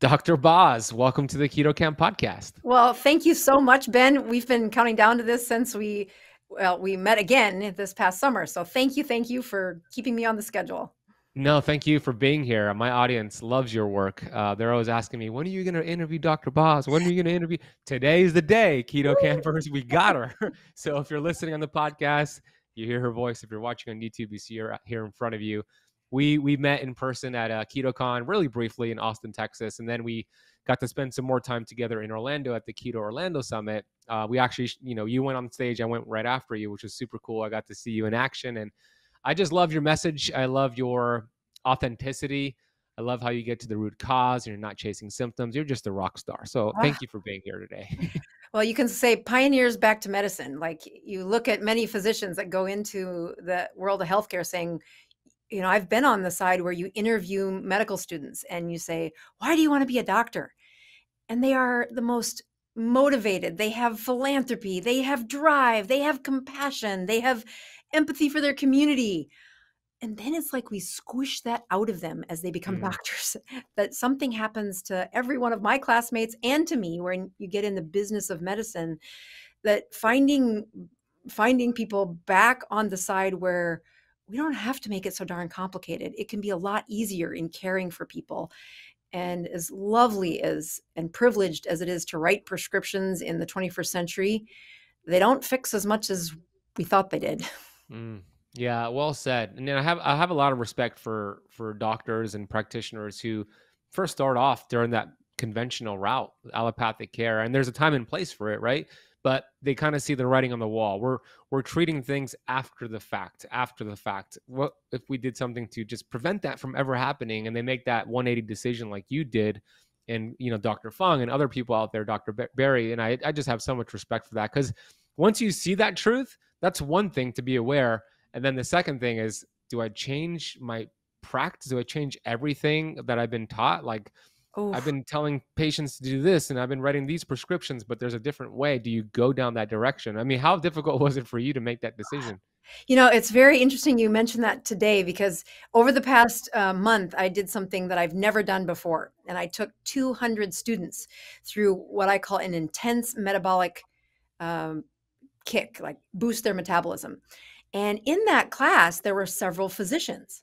Dr. Boz, welcome to the Keto Kamp podcast. Well, thank you so much, Ben. We've been counting down to this since we well, we met again this past summer. So thank you, thank you for keeping me on the schedule. No, thank you for being here. My audience loves your work. Uh, they're always asking me, when are you going to interview Dr. Boz? When are you going to interview? Today's the day, Keto Campers. We got her. so if you're listening on the podcast, you hear her voice. If you're watching on YouTube, you see her here in front of you we we met in person at uh, KetoCon really briefly in Austin, Texas, and then we got to spend some more time together in Orlando at the Keto Orlando Summit. Uh, we actually, you know, you went on stage, I went right after you, which was super cool. I got to see you in action, and I just love your message. I love your authenticity. I love how you get to the root cause and you're not chasing symptoms. You're just a rock star. So ah. thank you for being here today. well, you can say pioneers back to medicine. Like you look at many physicians that go into the world of healthcare saying, you know, I've been on the side where you interview medical students and you say, Why do you want to be a doctor? And they are the most motivated. They have philanthropy, they have drive, they have compassion, they have empathy for their community. And then it's like we squish that out of them as they become mm. doctors. that something happens to every one of my classmates and to me when you get in the business of medicine that finding finding people back on the side where we don't have to make it so darn complicated. It can be a lot easier in caring for people. And as lovely as and privileged as it is to write prescriptions in the 21st century, they don't fix as much as we thought they did. Mm, yeah, well said. And I have I have a lot of respect for for doctors and practitioners who first start off during that conventional route, allopathic care, and there's a time and place for it, right? But they kind of see the writing on the wall. We're we're treating things after the fact, after the fact. What if we did something to just prevent that from ever happening? And they make that 180 decision like you did, and you know Dr. Fung and other people out there, Dr. Berry and I I just have so much respect for that because once you see that truth, that's one thing to be aware, and then the second thing is, do I change my practice? Do I change everything that I've been taught? Like Oof. I've been telling patients to do this and I've been writing these prescriptions, but there's a different way. Do you go down that direction? I mean, how difficult was it for you to make that decision? You know, it's very interesting you mentioned that today because over the past uh, month, I did something that I've never done before. And I took 200 students through what I call an intense metabolic um, kick, like boost their metabolism. And in that class, there were several physicians.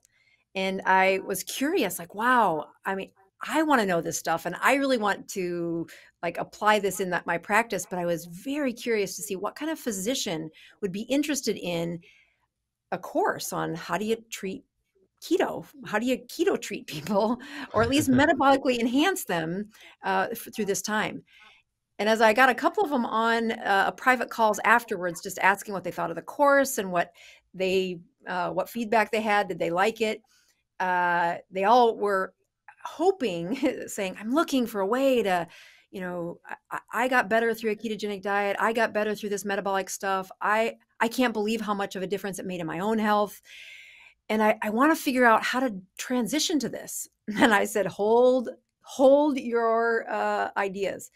And I was curious, like, wow, I mean, I want to know this stuff and I really want to like apply this in that my practice but I was very curious to see what kind of physician would be interested in a course on how do you treat keto how do you keto treat people or at least metabolically enhance them uh, through this time. And as i got a couple of them on uh, private calls afterwards just asking what they thought of the course and what they uh, what feedback they had did they like it uh, they all were hoping, saying, I'm looking for a way to, you know, I, I, got better through a ketogenic diet. I got better through this metabolic stuff. I I can't believe how much of a difference it made in my own health. And I, I want to figure out how to transition to this. And I said, hold, hold your uh, ideas,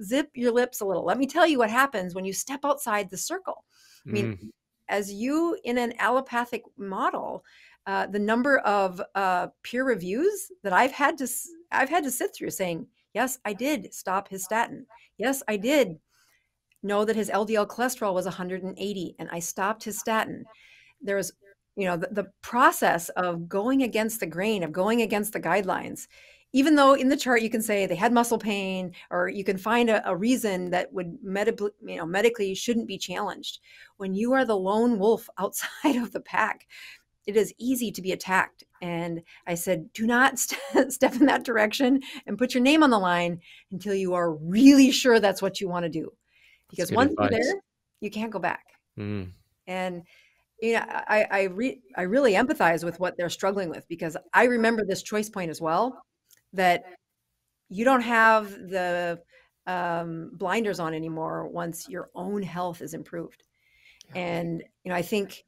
zip your lips a little. Let me tell you what happens when you step outside the circle. I mean, mm. as you in an allopathic model, uh, the number of uh, peer reviews that I've had to I've had to sit through saying, yes, I did stop his statin. Yes, I did know that his LDL cholesterol was 180 and I stopped his statin. There's you know the, the process of going against the grain of going against the guidelines even though in the chart you can say they had muscle pain or you can find a, a reason that would medically you know medically shouldn't be challenged when you are the lone wolf outside of the pack it is easy to be attacked. And I said, do not st- step in that direction and put your name on the line until you are really sure that's what you want to do. Because once advice. you're there, you can't go back. Mm. And you know, I I, re- I really empathize with what they're struggling with because I remember this choice point as well that you don't have the um, blinders on anymore once your own health is improved. And you know, I think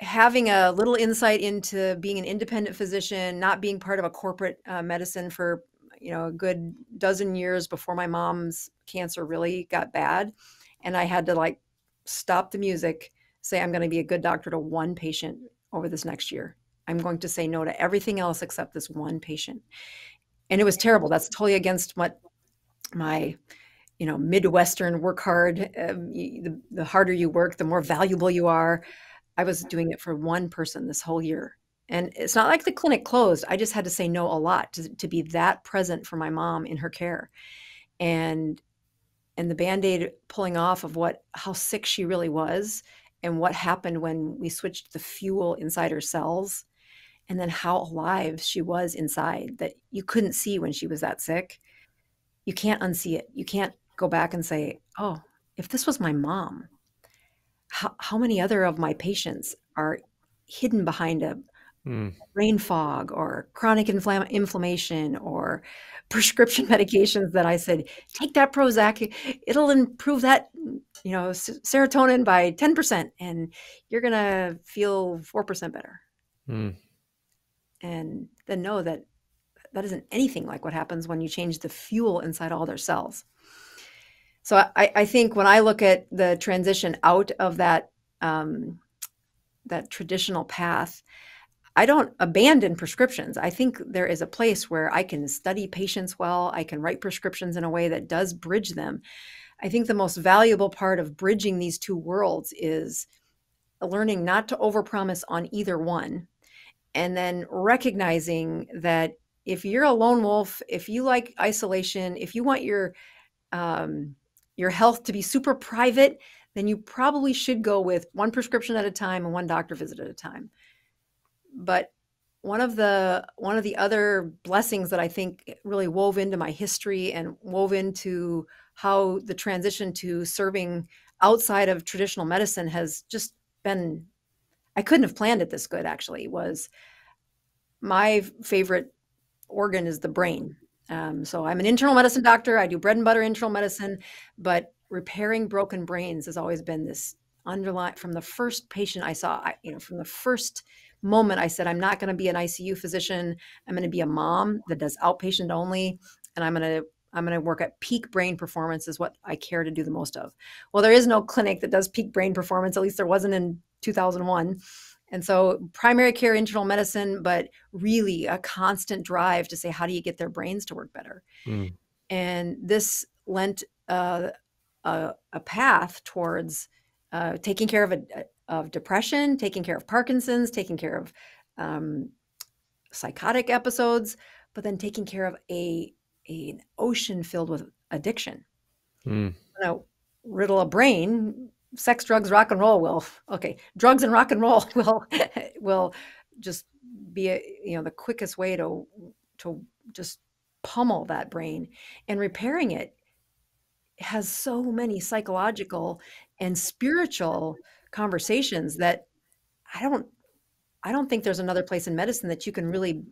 having a little insight into being an independent physician, not being part of a corporate uh, medicine for you know a good dozen years before my mom's cancer really got bad, and I had to like stop the music, say I'm going to be a good doctor to one patient over this next year. I'm going to say no to everything else except this one patient. and it was terrible. That's totally against what my you know midwestern work hard um, the, the harder you work the more valuable you are i was doing it for one person this whole year and it's not like the clinic closed i just had to say no a lot to, to be that present for my mom in her care and and the band-aid pulling off of what how sick she really was and what happened when we switched the fuel inside her cells and then how alive she was inside that you couldn't see when she was that sick. You can't unsee it. You can't go back and say oh if this was my mom how, how many other of my patients are hidden behind a mm. brain fog or chronic infl- inflammation or prescription medications that I said, take that Prozac, it'll improve that, you know, serotonin by 10% and you're going to feel 4% better. Mm. And then know that that isn't anything like what happens when you change the fuel inside all their cells. So I, I think when I look at the transition out of that um, that traditional path, I don't abandon prescriptions. I think there is a place where I can study patients well. I can write prescriptions in a way that does bridge them. I think the most valuable part of bridging these two worlds is learning not to overpromise on either one and then recognizing that if you're a lone wolf, if you like isolation, if you want your um, your health to be super private, then you probably should go with one prescription at a time and one doctor visit at a time but one of the one of the other blessings that I think really wove into my history and wove into how the transition to serving outside of traditional medicine has just been I couldn't have planned it this good actually was my favorite organ is the brain. Um, so I'm an internal medicine doctor. I do bread and butter internal medicine, but repairing broken brains has always been this underlying from the first patient I saw, I, you know, from the first moment I said, I'm not going to be an ICU physician. I'm going to be a mom that does outpatient only. And I'm going to I'm going to work at peak brain performance is what I care to do the most of. Well, there is no clinic that does peak brain performance. At least there wasn't in 2001. And so primary care internal medicine, but really a constant drive to say, how do you get their brains to work better? Mm. And this lent uh, a, a, path towards uh, taking care of a, of depression, taking care of Parkinson's, taking care of um, psychotic episodes, but then taking care of a, a an ocean filled with addiction. Mm. Now, riddle a brain, sex, drugs, rock and roll will okay, drugs and rock and roll will will just be a, you know the quickest way to to just pummel that brain. And repairing it has so many psychological and spiritual conversations that I don't I don't think there's another place in medicine that you can really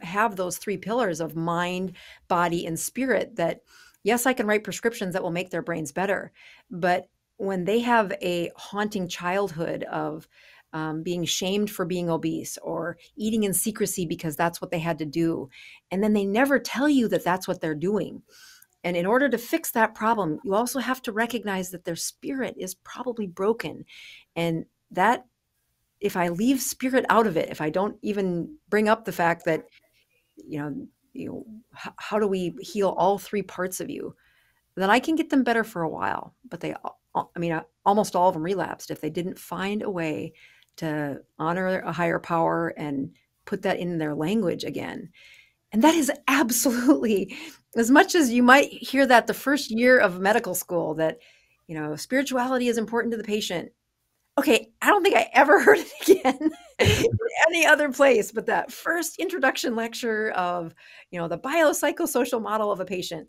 have those three pillars of mind, body, and spirit that yes, I can write prescriptions that will make their brains better, but when they have a haunting childhood of um, being shamed for being obese or eating in secrecy because that's what they had to do, and then they never tell you that that's what they're doing. And in order to fix that problem, you also have to recognize that their spirit is probably broken and that, if I leave spirit out of it, if I don't even bring up the fact that, you know, you know, how, how do we heal all three parts of you, then I can get them better for a while. But they, I mean, almost all of them relapsed if they didn't find a way to honor a higher power and put that in their language again. And that is absolutely as much as you might hear that the first year of medical school that, you know, spirituality is important to the patient okay, I don't think I ever heard it again in any other place, but that first introduction lecture of, you know, the biopsychosocial model of a patient.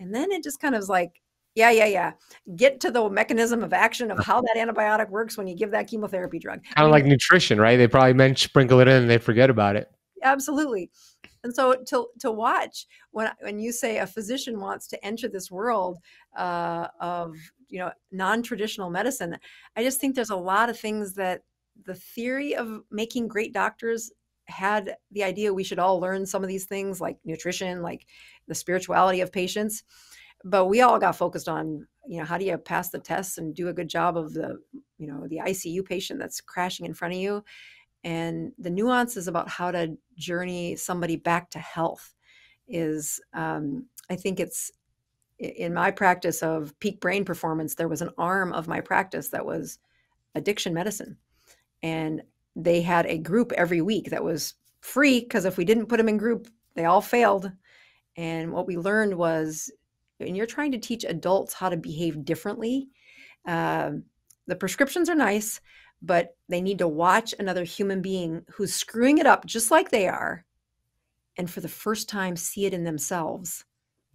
And then it just kind of was like, yeah, yeah, yeah. Get to the mechanism of action of how that antibiotic works when you give that chemotherapy drug. Kind of like nutrition, right? They probably meant sprinkle it in and they forget about it. Absolutely. And so to to watch when when you say a physician wants to enter this world uh, of you know non-traditional medicine i just think there's a lot of things that the theory of making great doctors had the idea we should all learn some of these things like nutrition like the spirituality of patients but we all got focused on you know how do you pass the tests and do a good job of the you know the icu patient that's crashing in front of you and the nuances about how to journey somebody back to health is um, I think it's in my practice of peak brain performance, there was an arm of my practice that was addiction medicine. And they had a group every week that was free because if we didn't put them in group, they all failed. And what we learned was when you're trying to teach adults how to behave differently, uh, the prescriptions are nice, but they need to watch another human being who's screwing it up just like they are and for the first time see it in themselves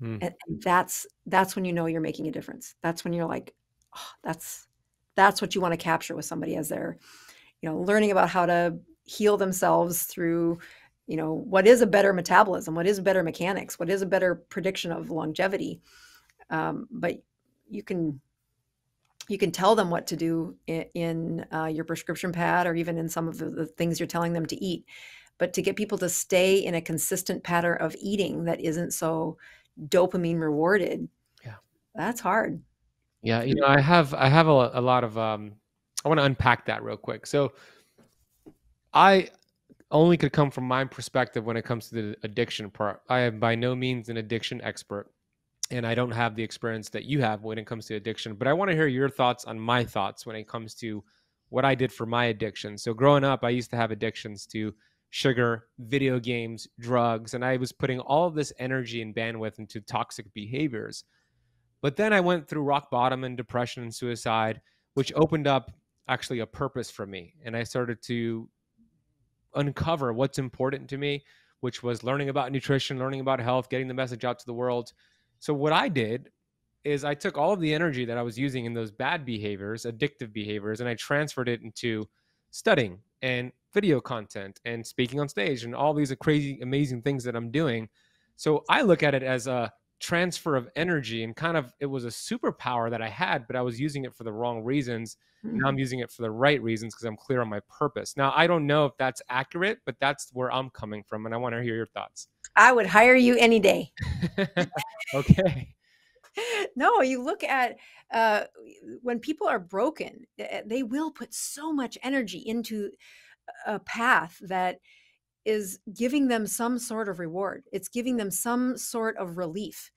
mm. and, and, that's that's when you know you're making a difference that's when you're like oh, that's that's what you want to capture with somebody as they're you know learning about how to heal themselves through you know what is a better metabolism? What is better mechanics? What is a better prediction of longevity? Um, but you can you can tell them what to do in, in uh, your prescription pad or even in some of the, the, things you're telling them to eat. But to get people to stay in a consistent pattern of eating that isn't so dopamine rewarded yeah. that's hard. Yeah you know i have i have a, a lot of um i want to unpack that real quick. So i only could come from my perspective when it comes to the addiction part i am by no means an addiction expert and I don't have the experience that you have when it comes to addiction. But I want to hear your thoughts on my thoughts when it comes to what I did for my addiction. So growing up, I used to have addictions to sugar, video games, drugs, and I was putting all of this energy and bandwidth into toxic behaviors. But then I went through rock bottom and depression and suicide, which opened up actually a purpose for me. And I started to uncover what's important to me, which was learning about nutrition, learning about health, getting the message out to the world so what I did is I took all of the energy that I was using in those bad behaviors, addictive behaviors, and I transferred it into studying and video content and speaking on stage and all these crazy, amazing things that I'm doing. So I look at it as a transfer of energy and kind of it was a superpower that I had, but I was using it for the wrong reasons. Mm-hmm. Now I'm mm-hmm. using it for the right reasons because I'm clear on my purpose. Now I don't know if that's accurate, but that's where I'm coming from, and I want to hear your thoughts. I would hire you any day. okay. No, you look at uh, when people are broken, eh, eh, they will put so much energy into a path that is giving them some sort of reward. It's giving them some sort of relief.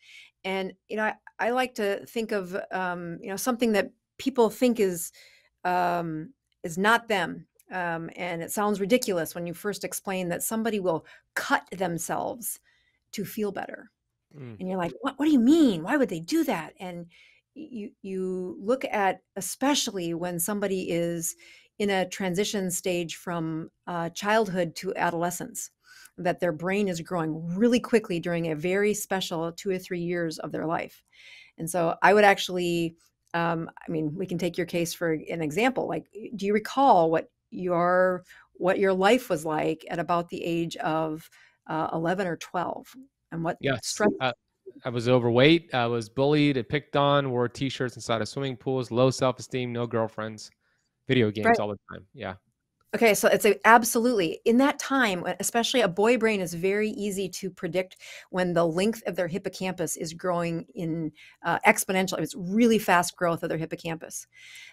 And you know, I, I like to think of um, you know something that people think is um, is not them um, and it sounds ridiculous when you first explain that somebody will cut themselves to feel better. Mm. And you're like, what, what do you mean? Why would they do that? And you you look at especially when somebody is in a transition stage from uh, childhood to adolescence that their brain is growing really quickly during a very special two or three years of their life. And so i would actually um, i mean we can take your case for an example like do you recall what your what your life was like at about the age of uh, 11 or 12 and what yes stress- uh, i was overweight i was bullied and picked on wore t-shirts inside of swimming pools low self-esteem no girlfriends video games right. all the time yeah Okay, so it's a, absolutely in that time, especially a boy brain is very easy to predict when the length of their hippocampus is growing in uh, exponential. It's really fast growth of their hippocampus.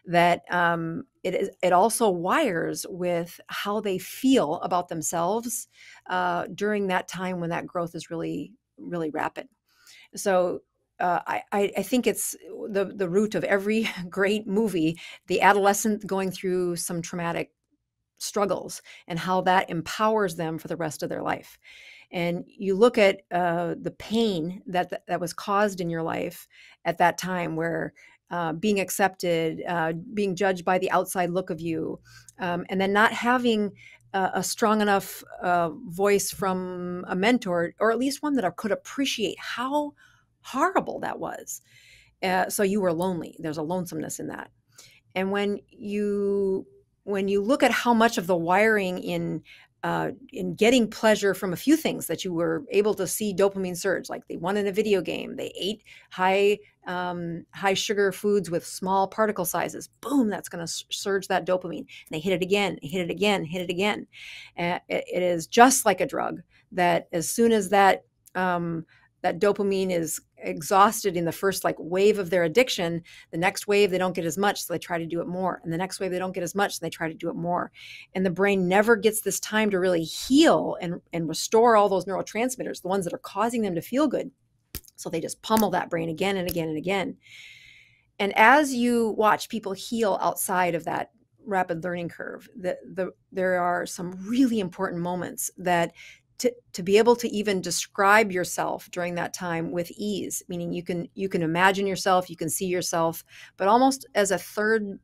That um, it is. It also wires with how they feel about themselves uh, during that time when that growth is really, really rapid. So uh, I, I, think it's the the root of every great movie. The adolescent going through some traumatic struggles and how that empowers them for the rest of their life. And you look at uh, the pain that, that, that was caused in your life at that time, where uh, being accepted, uh, being judged by the outside look of you, um, and then not having a strong enough uh, voice from a mentor, or at least one that could appreciate how horrible that was. Uh, so you were lonely. There's a lonesomeness in that. And when you when you look at how much of the wiring in uh, in getting pleasure from a few things that you were able to see dopamine surge, like they won in a video game, they ate high um, high sugar foods with small particle sizes. Boom, that's going to surge that dopamine. And they hit it again, hit it again, hit it again. Uh, it, it is just like a drug that as soon as that um, that dopamine is exhausted in the first like wave of their addiction the next wave they don't get as much so they try to do it more and the next wave they don't get as much so they try to do it more and the brain never gets this time to really heal and and restore all those neurotransmitters the ones that are causing them to feel good so they just pummel that brain again and again and again and as you watch people heal outside of that rapid learning curve the, the there are some really important moments that to, to be able to even describe yourself during that time with ease meaning you can you can imagine yourself you can see yourself but almost as a third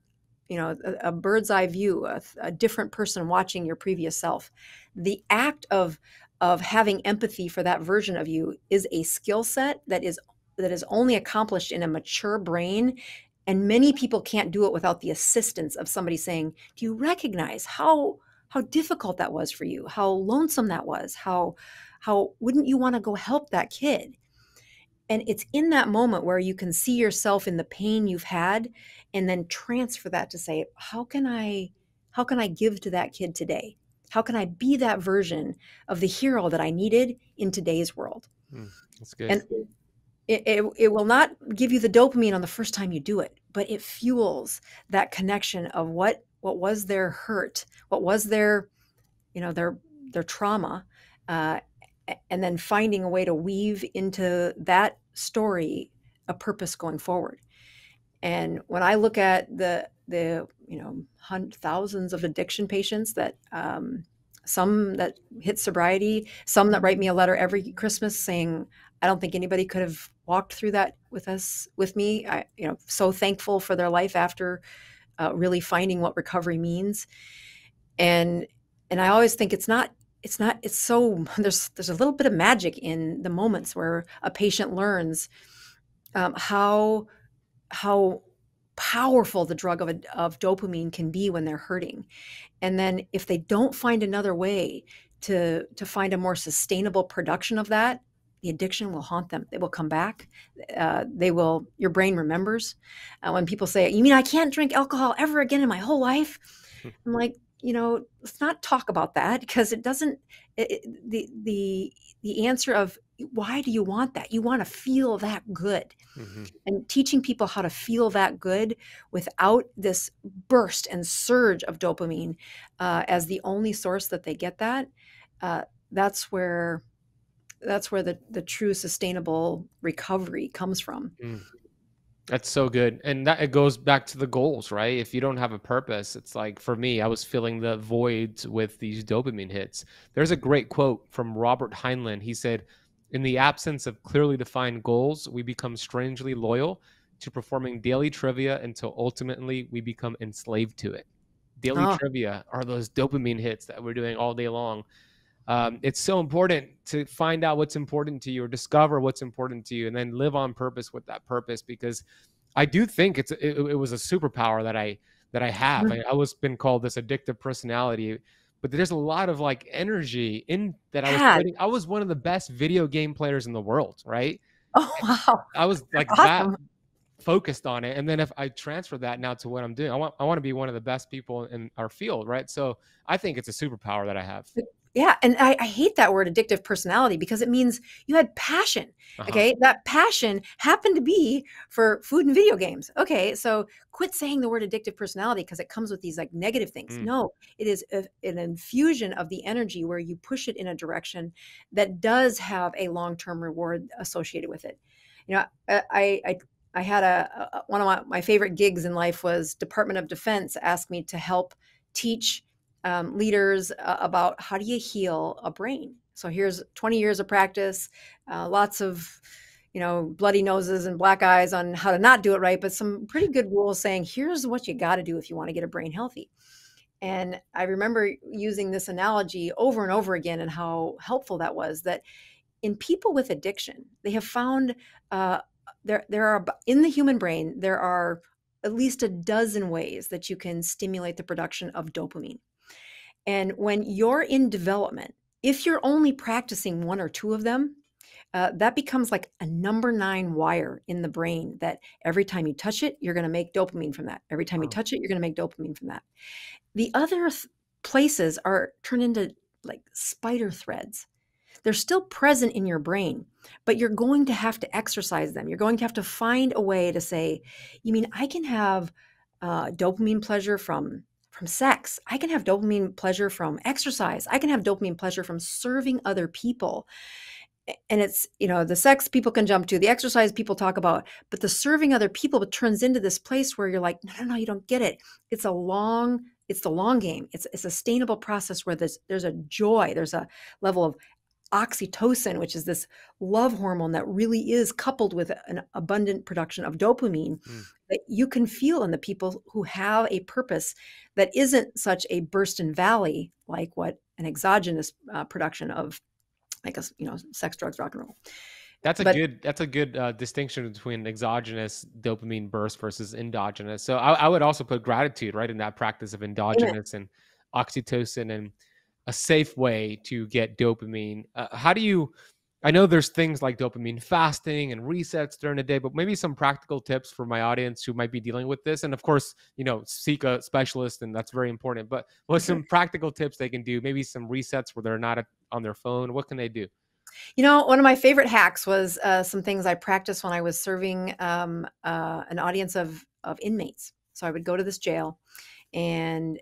you know a, a bird's eye view a, a different person watching your previous self. The act of of having empathy for that version of you is a skill set that is that is only accomplished in a mature brain and many people can't do it without the assistance of somebody saying do you recognize how how difficult that was for you how lonesome that was how how wouldn't you want to go help that kid? And it's in that moment where you can see yourself in the pain you've had and then transfer that to say how can i how can i give to that kid today? How can i be that version of the hero that i needed in today's world? Mm, that's good. And it, it, it will not give you the dopamine on the first time you do it but it fuels that connection of what what was their hurt what was their you know their their trauma uh, and then finding a way to weave into that story a purpose going forward. And when i look at the the you know hundreds, thousands of addiction patients that um, some that hit sobriety some that write me a letter every christmas saying i don't think anybody could have walked through that with us with me. I you know so thankful for their life after uh, really finding what recovery means. And and i always think it's not it's not it's so there's there's a little bit of magic in the moments where a patient learns um, how how powerful the drug of, of dopamine can be when they're hurting. And then if they don't find another way to to find a more sustainable production of that the addiction will haunt them. They will come back. Uh, they will. Your brain remembers. Uh, when people say, "You mean I can't drink alcohol ever again in my whole life?" I'm like, you know, let's not talk about that because it doesn't. It, it, the the the answer of why do you want that? You want to feel that good, mm-hmm. and teaching people how to feel that good without this burst and surge of dopamine uh, as the only source that they get that. Uh, that's where that's where the the true sustainable recovery comes from. Mm. That's so good. And that it goes back to the goals, right? If you don't have a purpose, it's like for me, I was filling the voids with these dopamine hits. There's a great quote from Robert Heinlein. He said, "In the absence of clearly defined goals, we become strangely loyal to performing daily trivia until ultimately we become enslaved to it." Daily oh. trivia are those dopamine hits that we're doing all day long um, it's so important to find out what's important to you or discover what's important to you and then live on purpose with that purpose because i do think it's it, it was a superpower that i that i have. Mm-hmm. I, I was been called this addictive personality but there's a lot of like energy in that i was putting, i was one of the best video game players in the world right? Oh wow. I was like awesome. that focused on it and then if i transfer that now to what i'm doing i want i want to be one of the best people in our field right? So i think it's a superpower that i have yeah. And I, I, hate that word addictive personality because it means you had passion. Uh-huh. Okay. That passion happened to be for food and video games. Okay. So quit saying the word addictive personality because it comes with these like negative things. Mm. No, it is a, an infusion of the energy where you push it in a direction that does have a long term reward associated with it. You know, I, I, I had a, a one of my, my favorite gigs in life was Department of Defense asked me to help teach um, leaders uh, about how do you heal a brain. So here's 20 years of practice, uh, lots of you know bloody noses and black eyes on how to not do it right, but some pretty good rules saying here's what you got to do if you want to get a brain healthy. And I remember using this analogy over and over again and how helpful that was. That in people with addiction, they have found uh, there there are in the human brain there are at least a dozen ways that you can stimulate the production of dopamine. And when you're in development, if you're only practicing one or two of them, uh, that becomes like a number nine wire in the brain that every time you touch it, you're going to make dopamine from that. Every time you touch it, you're going to make dopamine from that. The other th- places are turned into like spider threads. They're still present in your brain, but you're going to have to exercise them. You're going to have to find a way to say, you mean I can have uh, dopamine pleasure from from sex. I can have dopamine pleasure from exercise. I can have dopamine pleasure from serving other people. And it's, you know, the sex people can jump to, the exercise people talk about, but the serving other people turns into this place where you're like, no, no, no, you don't get it. It's a long, it's the long game. It's a sustainable process where there's there's a joy, there's a level of oxytocin, which is this love hormone that really is coupled with an abundant production of dopamine mm. that you can feel in the people who have a purpose that isn't such a burst and valley like what an exogenous uh, production of, I guess, you know, sex, drugs, rock and roll. That's a but, good. That's a good uh, distinction between exogenous dopamine burst versus endogenous. So I, I, would also put gratitude right in that practice of endogenous and oxytocin and a safe way to get dopamine. Uh, how do you? I know there's things like dopamine fasting and resets during the day, but maybe some practical tips for my audience who might be dealing with this. And of course, you know, seek a specialist, and that's very important. But what some practical tips they can do? Maybe some resets where they're not on their phone. What can they do? You know, one of my favorite hacks was uh, some things I practiced when I was serving um, uh, an audience of of inmates. So I would go to this jail, and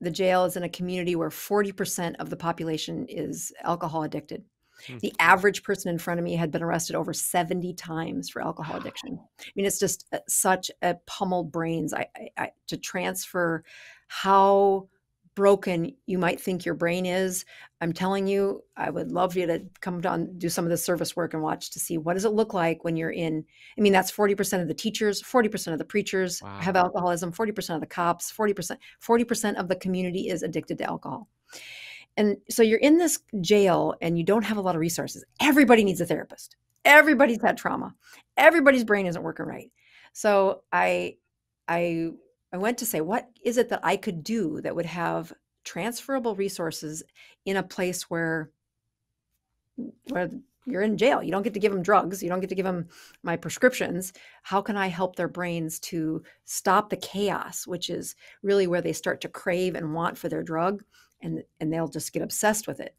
the jail is in a community where 40% of the population is alcohol addicted. Hmm. The average person in front of me had been arrested over 70 times for alcohol addiction. I mean, it's just uh, such a pummeled brains I, I, I, to transfer how broken you might think your brain is i'm telling you i would love you to come down do some of the service work and watch to see what does it look like when you're in i mean that's 40% of the teachers 40% of the preachers wow. have alcoholism 40% of the cops 40% 40% of the community is addicted to alcohol. And so you're in this jail and you don't have a lot of resources. Everybody needs a therapist. Everybody's had trauma. Everybody's brain isn't working right. So i i I went to say, what is it that I could do that would have transferable resources in a place where where you're in jail. You don't get to give them drugs. You don't get to give them my prescriptions. How can I help their brains to stop the chaos, which is really where they start to crave and want for their drug, and and they'll just get obsessed with it.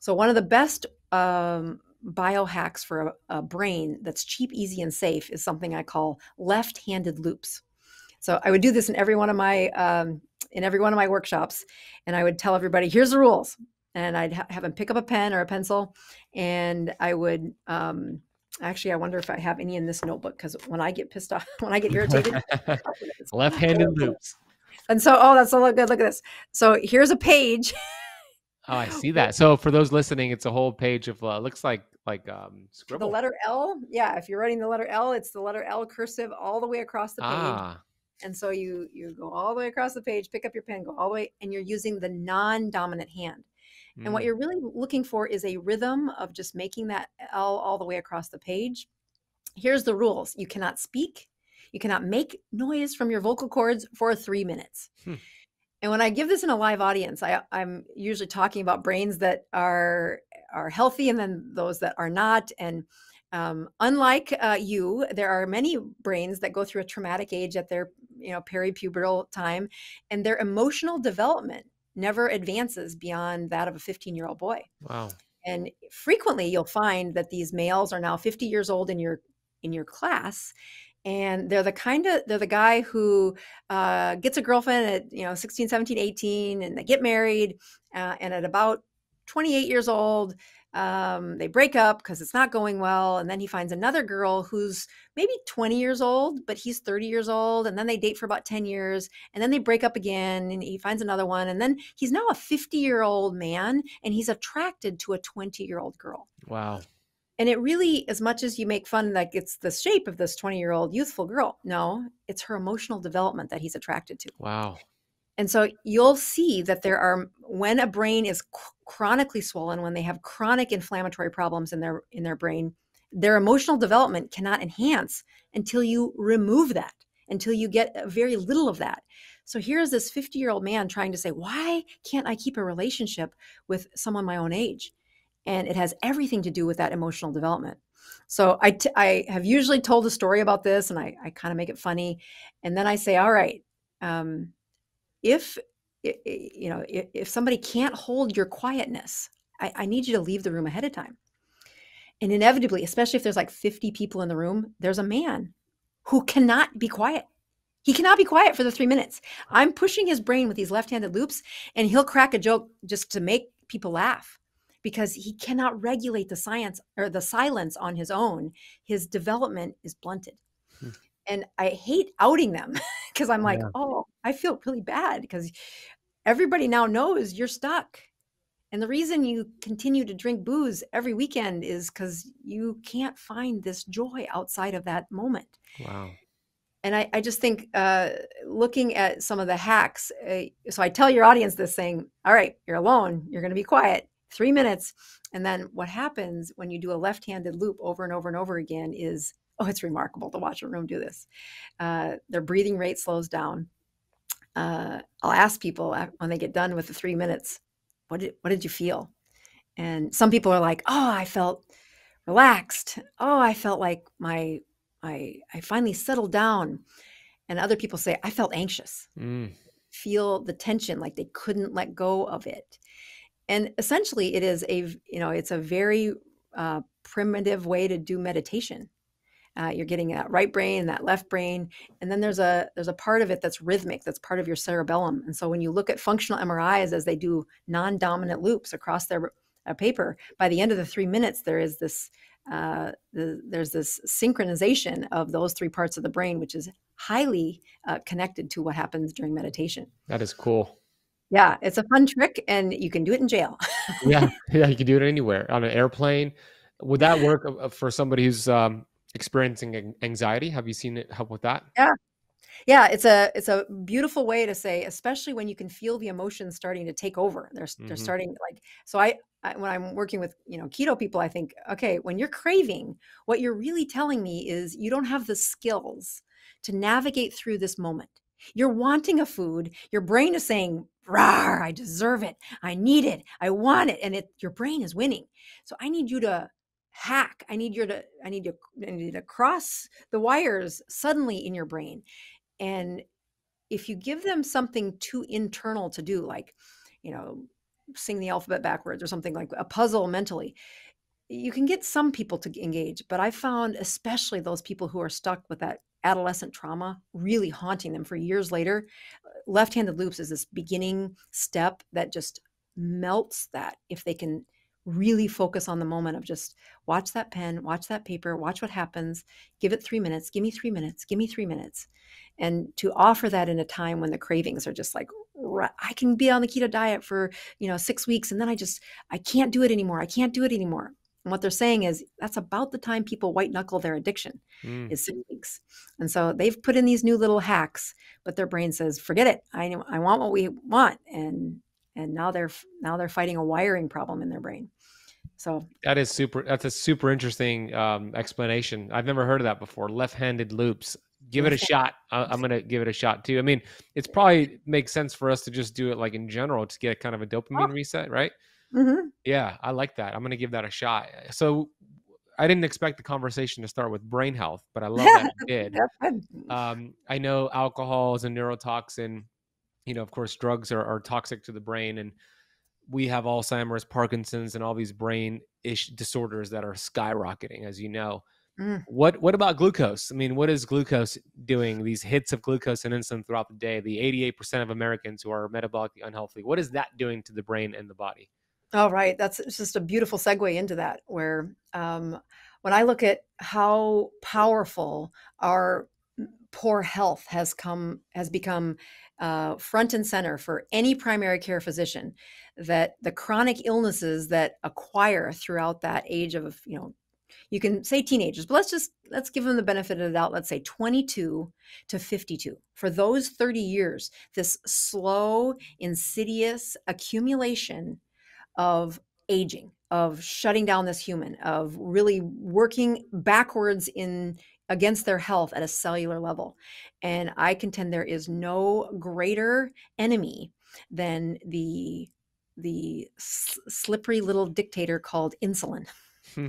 So one of the best um, biohacks for a, a brain that's cheap, easy, and safe is something I call left-handed loops. So I would do this in every one of my um, in every one of my workshops, and I would tell everybody, "Here's the rules," and I'd ha- have them pick up a pen or a pencil, and I would. Um, actually, I wonder if I have any in this notebook because when I get pissed off, when I get irritated, left-handed loops. And so, oh, that's so good. Look at this. So here's a page. oh, I see that. So for those listening, it's a whole page of uh, looks like like um scribble. The letter L. Yeah, if you're writing the letter L, it's the letter L cursive all the way across the page. Ah. And so you you go all the way across the page, pick up your pen, go all the way, and you're using the non-dominant hand. Mm. And what mm. you're really looking for is a rhythm of just making that L all the way across the page. Here's the rules: you cannot speak, you cannot make noise from your vocal cords for three minutes. Hmm. And when I give this in a live audience, I, I'm usually talking about brains that are are healthy and then those that are not. And um, unlike uh, you, there are many brains that go through a traumatic age at their you know peripubertal time, and their emotional development never advances beyond that of a 15 year old boy. Wow. And frequently, you'll find that these males are now 50 years old in your in your class, and they're the kind of they're the guy who uh, gets a girlfriend at you know 16 17 18 and they get married uh, and at about 28 years old um, they break up because it's not going well and then he finds another girl who's maybe 20 years old but he's 30 years old and then they date for about 10 years and then they break up again and he finds another one and then he's now a 50 year old man and he's attracted to a 20 year old girl. Wow. And it really as much as you make fun like it's the shape of this 20 year old youthful girl no it's her emotional development that he's attracted to. Wow and so you'll see that there are when a brain is chronically swollen, when they have chronic inflammatory problems in their in their brain, their emotional development cannot enhance until you remove that, until you get very little of that. So here's this 50 year old man trying to say, why can't I keep a relationship with someone my own age? And it has everything to do with that emotional development. So I, I have usually told a story about this and I, I kind of make it funny. And then I say, all right, um, if you know if somebody can't hold your quietness I, I need you to leave the room ahead of time. And inevitably, especially if there's like 50 people in the room, there's a man who cannot be quiet. He cannot be quiet for the three minutes. I'm pushing his brain with these left handed loops, and he'll crack a joke just to make people laugh because he cannot regulate the science or the silence on his own. His development is blunted. Hmm. And I hate outing them because I'm like, yeah. oh, I feel really bad because everybody now knows you're stuck. And the reason you continue to drink booze every weekend is because you can't find this joy outside of that moment. Wow. And I, I just think uh, looking at some of the hacks, uh, so I tell your audience this saying, all right, you're alone, you're going to be quiet, three minutes. And then what happens when you do a left handed loop over and over and over again is, oh, it's remarkable to watch a room do this. Uh, their breathing rate slows down. Uh, I'll ask people when they get done with the three minutes, what did what did you feel? And some people are like, oh, I felt relaxed. Oh, I felt like my I I finally settled down. And other people say, I felt anxious. Mm. Feel the tension, like they couldn't let go of it. And essentially, it is a you know it's a very uh, primitive way to do meditation. Uh, you're getting that right brain, and that left brain, and then there's a there's a part of it that's rhythmic, that's part of your cerebellum. And so when you look at functional MRIs as they do non-dominant loops across their uh, paper, by the end of the three minutes, there is this uh, the, there's this synchronization of those three parts of the brain, which is highly uh, connected to what happens during meditation. That is cool. Yeah, it's a fun trick, and you can do it in jail. yeah, yeah, you can do it anywhere on an airplane. Would that work uh, for somebody who's um, experiencing anxiety? Have you seen it help with that? Yeah, yeah. It's a it's a beautiful way to say, especially when you can feel the emotions starting to take over. They're mm-hmm. they're starting like so. I, I when I'm working with you know keto people, I think okay, when you're craving, what you're really telling me is you don't have the skills to navigate through this moment. You're wanting a food. Your brain is saying, "Rar, I deserve it. I need it. I want it," and it your brain is winning. So I need you to hack. I need you to I need you I need to cross the wires suddenly in your brain. And if you give them something too internal to do, like, you know, sing the alphabet backwards or something like a puzzle mentally, you can get some people to engage. But I found, especially those people who are stuck with that adolescent trauma really haunting them for years later, left handed loops is this beginning step that just melts that if they can really focus on the moment of just watch that pen, watch that paper, watch what happens, give it three minutes, give me three minutes, give me three minutes. And to offer that in a time when the cravings are just like, I can be on the keto diet for, you know, six weeks and then I just, I can't do it anymore. I can't do it anymore. And what they're saying is that's about the time people white knuckle their addiction mm. is six weeks. And so they've put in these new little hacks, but their brain says, forget it. I, I want what we want. And and now they're now they're fighting a wiring problem in their brain. So that is super that's a super interesting um, explanation. I've never heard of that before. Left-handed loops. Give it a shot. I, am gonna give it a shot too. I mean it's probably makes sense for us to just do it like in general to get kind of a dopamine oh. reset right? Mm-hmm. yeah i like that. I'm gonna give that a shot. So I didn't expect the conversation to start with brain health, but I love that you did. Um, I know alcohol is a neurotoxin you know, of course, drugs are, are toxic to the brain, and we have Alzheimer's, Parkinson's, and all these brain ish disorders that are skyrocketing, as you know. Mm. What what about glucose? I mean, what is glucose doing? These hits of glucose and insulin throughout the day. The 88% of Americans who are metabolically unhealthy. What is that doing to the brain and the body? All right. That's just a beautiful segue into that. Where um, when I look at how powerful our poor health has come has become uh, front and center for any primary care physician that the chronic illnesses that acquire throughout that age of you know you can say teenagers but let's just let's give them the benefit of the doubt. Let's say 22 to 52 for those 30 years this slow insidious accumulation of aging of shutting down this human of really working backwards in against their health at a cellular level. And I contend there is no greater enemy than the the slippery little dictator called insulin, hmm.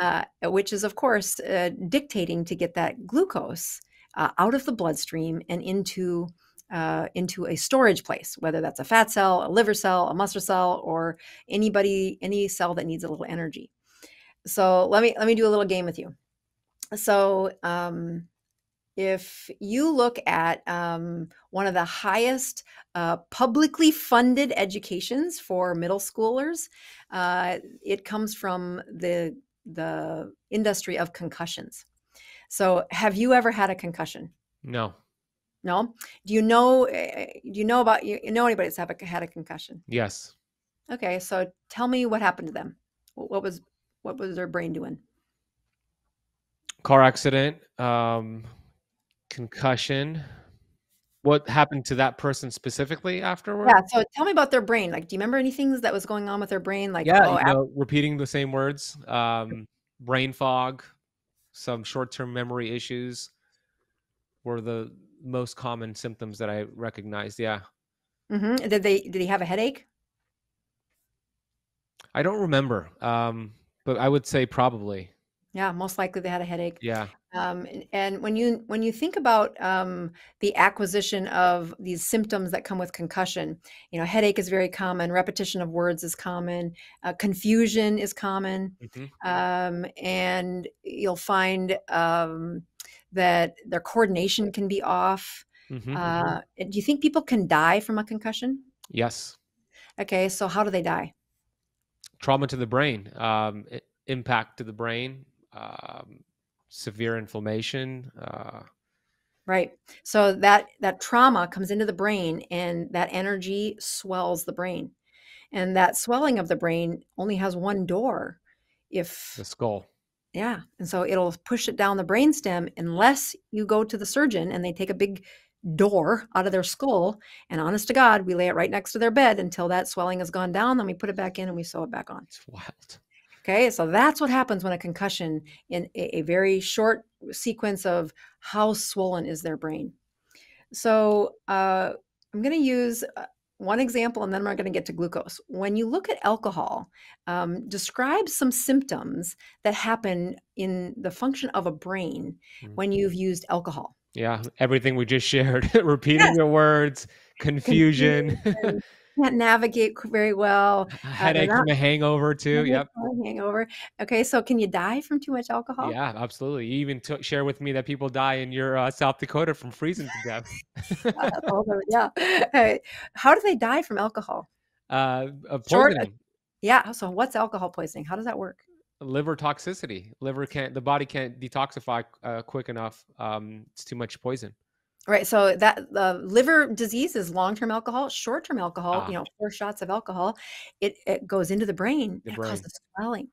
uh, which is of course uh, dictating to get that glucose uh, out of the bloodstream and into uh, into a storage place, whether that's a fat cell, a liver cell, a muscle cell, or anybody any cell that needs a little energy. So let me let me do a little game with you. So um, if you look at um, one of the highest uh, publicly funded educations for middle schoolers, uh, it comes from the the industry of concussions. So, have you ever had a concussion? No. No. Do you know? Uh, do you know about you know anybody that's have a, had a concussion? Yes. Okay, so tell me what happened to them. What was what was their brain doing? Car accident, um, concussion. What happened to that person specifically afterward? Yeah. So tell me about their brain. Like, do you remember anything that was going on with their brain? Like, yeah, oh, you know, repeating the same words, um, brain fog, some short-term memory issues were the most common symptoms that I recognized. Yeah. Mm-hmm. Did they did he have a headache? I don't remember, um, but I would say probably. Yeah, most likely they had a headache. Yeah. Um, and, and when you when you think about um, the acquisition of these symptoms that come with concussion, you know, headache is very common. Repetition of words is common. Uh, confusion is common, hmm um, and you'll find um, that their coordination can be off. hmm Uh, do you think people can die from a concussion? Yes. Okay, so how do they die? Trauma to the brain, um, i- impact to the brain, um, severe inflammation. Uh, Right. So that that trauma comes into the brain and that energy swells the brain. And that swelling of the brain only has one door. If the skull. yeah, and so it'll push it down the brainstem unless you go to the surgeon and they take a big door out of their skull and honest to God, we lay it right next to their bed until that swelling has gone down, then we put it back in and we sew it back on. It's wild. Okay, so that's what happens when a concussion in a, a very short sequence of how swollen is their brain. So uh, I'm going to use uh, one example and then we're going to get to glucose. When you look at alcohol, um, describe some symptoms that happen in the function of a brain Mm. when you've used alcohol. Yeah, everything we just shared, repeating your words, confusion, Confusion, can't navigate very well. a Uh, headache from a hangover too. Yep. hangover. Okay, so can you die from too much alcohol? Yeah, absolutely. You even took share with me that people die in your uh, South Dakota from freezing to death. Uh, yeah. Uh, How do they die from alcohol? uh, of Short. poisoning, Yeah. So what's alcohol poisoning? How does that work? liver toxicity. Liver can't, the body can't detoxify uh, quick enough. Um, it's too much poison. Right. So that the liver disease is long-term alcohol, short-term alcohol. Ah. You know, four shots of alcohol, it it goes into the brain The and it brain. causes swelling.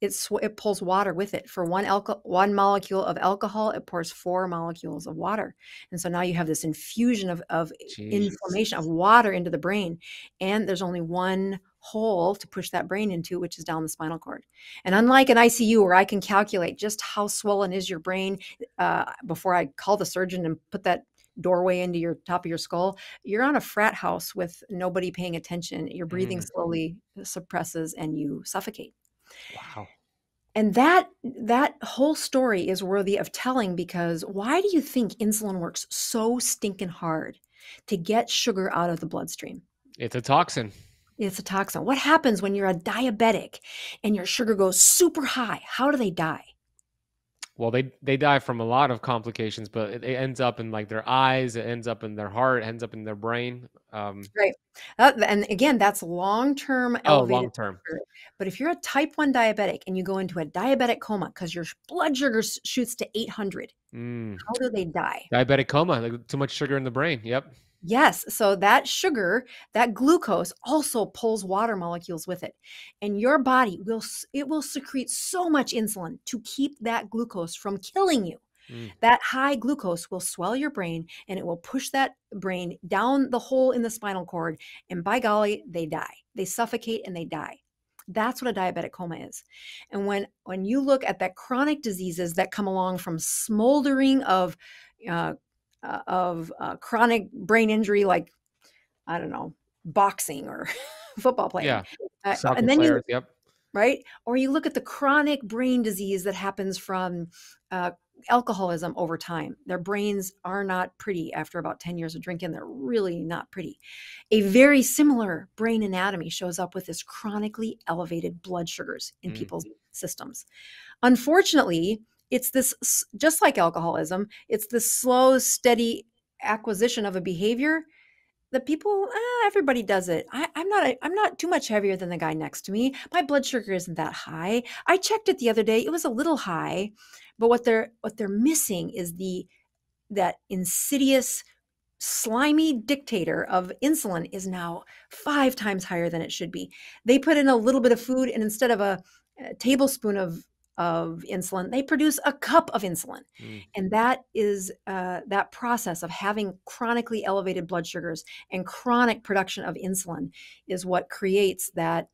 It sw- it pulls water with it. For one alcohol, one molecule of alcohol, it pours four molecules of water, and so now you have this infusion of of inflammation of water into the brain, and there's only one hole to push that brain into, which is down the spinal cord. And unlike an ICU where I can calculate just how swollen is your brain uh, before I call the surgeon and put that doorway into your top of your skull, you're on a frat house with nobody paying attention. Your breathing Mm. slowly suppresses and you suffocate. Wow. And that that whole story is worthy of telling because why do you think insulin works so stinking hard to get sugar out of the bloodstream? It's a toxin. It's a toxin. What happens when you're a diabetic and your sugar goes super high? How do they die? Well, they they die from a lot of complications, but it, it ends up in like their eyes, it ends up in their heart, it ends up in their brain. Um, Uh, and again, that's long-term oh, long term. But if you're a type 1 diabetic and you go into a diabetic coma because your blood sugar shoots to 800, Mm. how do they die? Diabetic coma, like too much sugar in the brain. Yep. Yes. So that sugar, that glucose also pulls water molecules with it. And your body will, it will secrete so much insulin to keep that glucose from killing you. Mm. That high glucose will swell your brain and it will push that brain down the hole in the spinal cord. And by golly, they die. They suffocate and they die. That's what a diabetic coma is. And when when you look at that chronic diseases that come along from smoldering of uh, uh, of uh, chronic brain injury, like I don't know, boxing or football playing, Yeah. uh, and then you. Yep. right? Or you look at the chronic brain disease that happens from uh, alcoholism over time. Their brains are not pretty after about 10 years of drinking. They're really not pretty. A very similar brain anatomy shows up with this chronically elevated blood sugars in mm. people's systems. Unfortunately, it's this, just like alcoholism, it's the slow, steady acquisition of a behavior the people eh, everybody does it. I, i'm not i'm not too much heavier than the guy next to me. My blood sugar isn't that high. I checked it the other day. It was a little high but what they're what they're missing is the that insidious slimy dictator of insulin is now five times higher than it should be. They put in a little bit of food and instead of a, a tablespoon of of insulin they produce a cup of insulin mm. and that is uh, that process of having chronically elevated blood sugars and chronic production of insulin is what creates that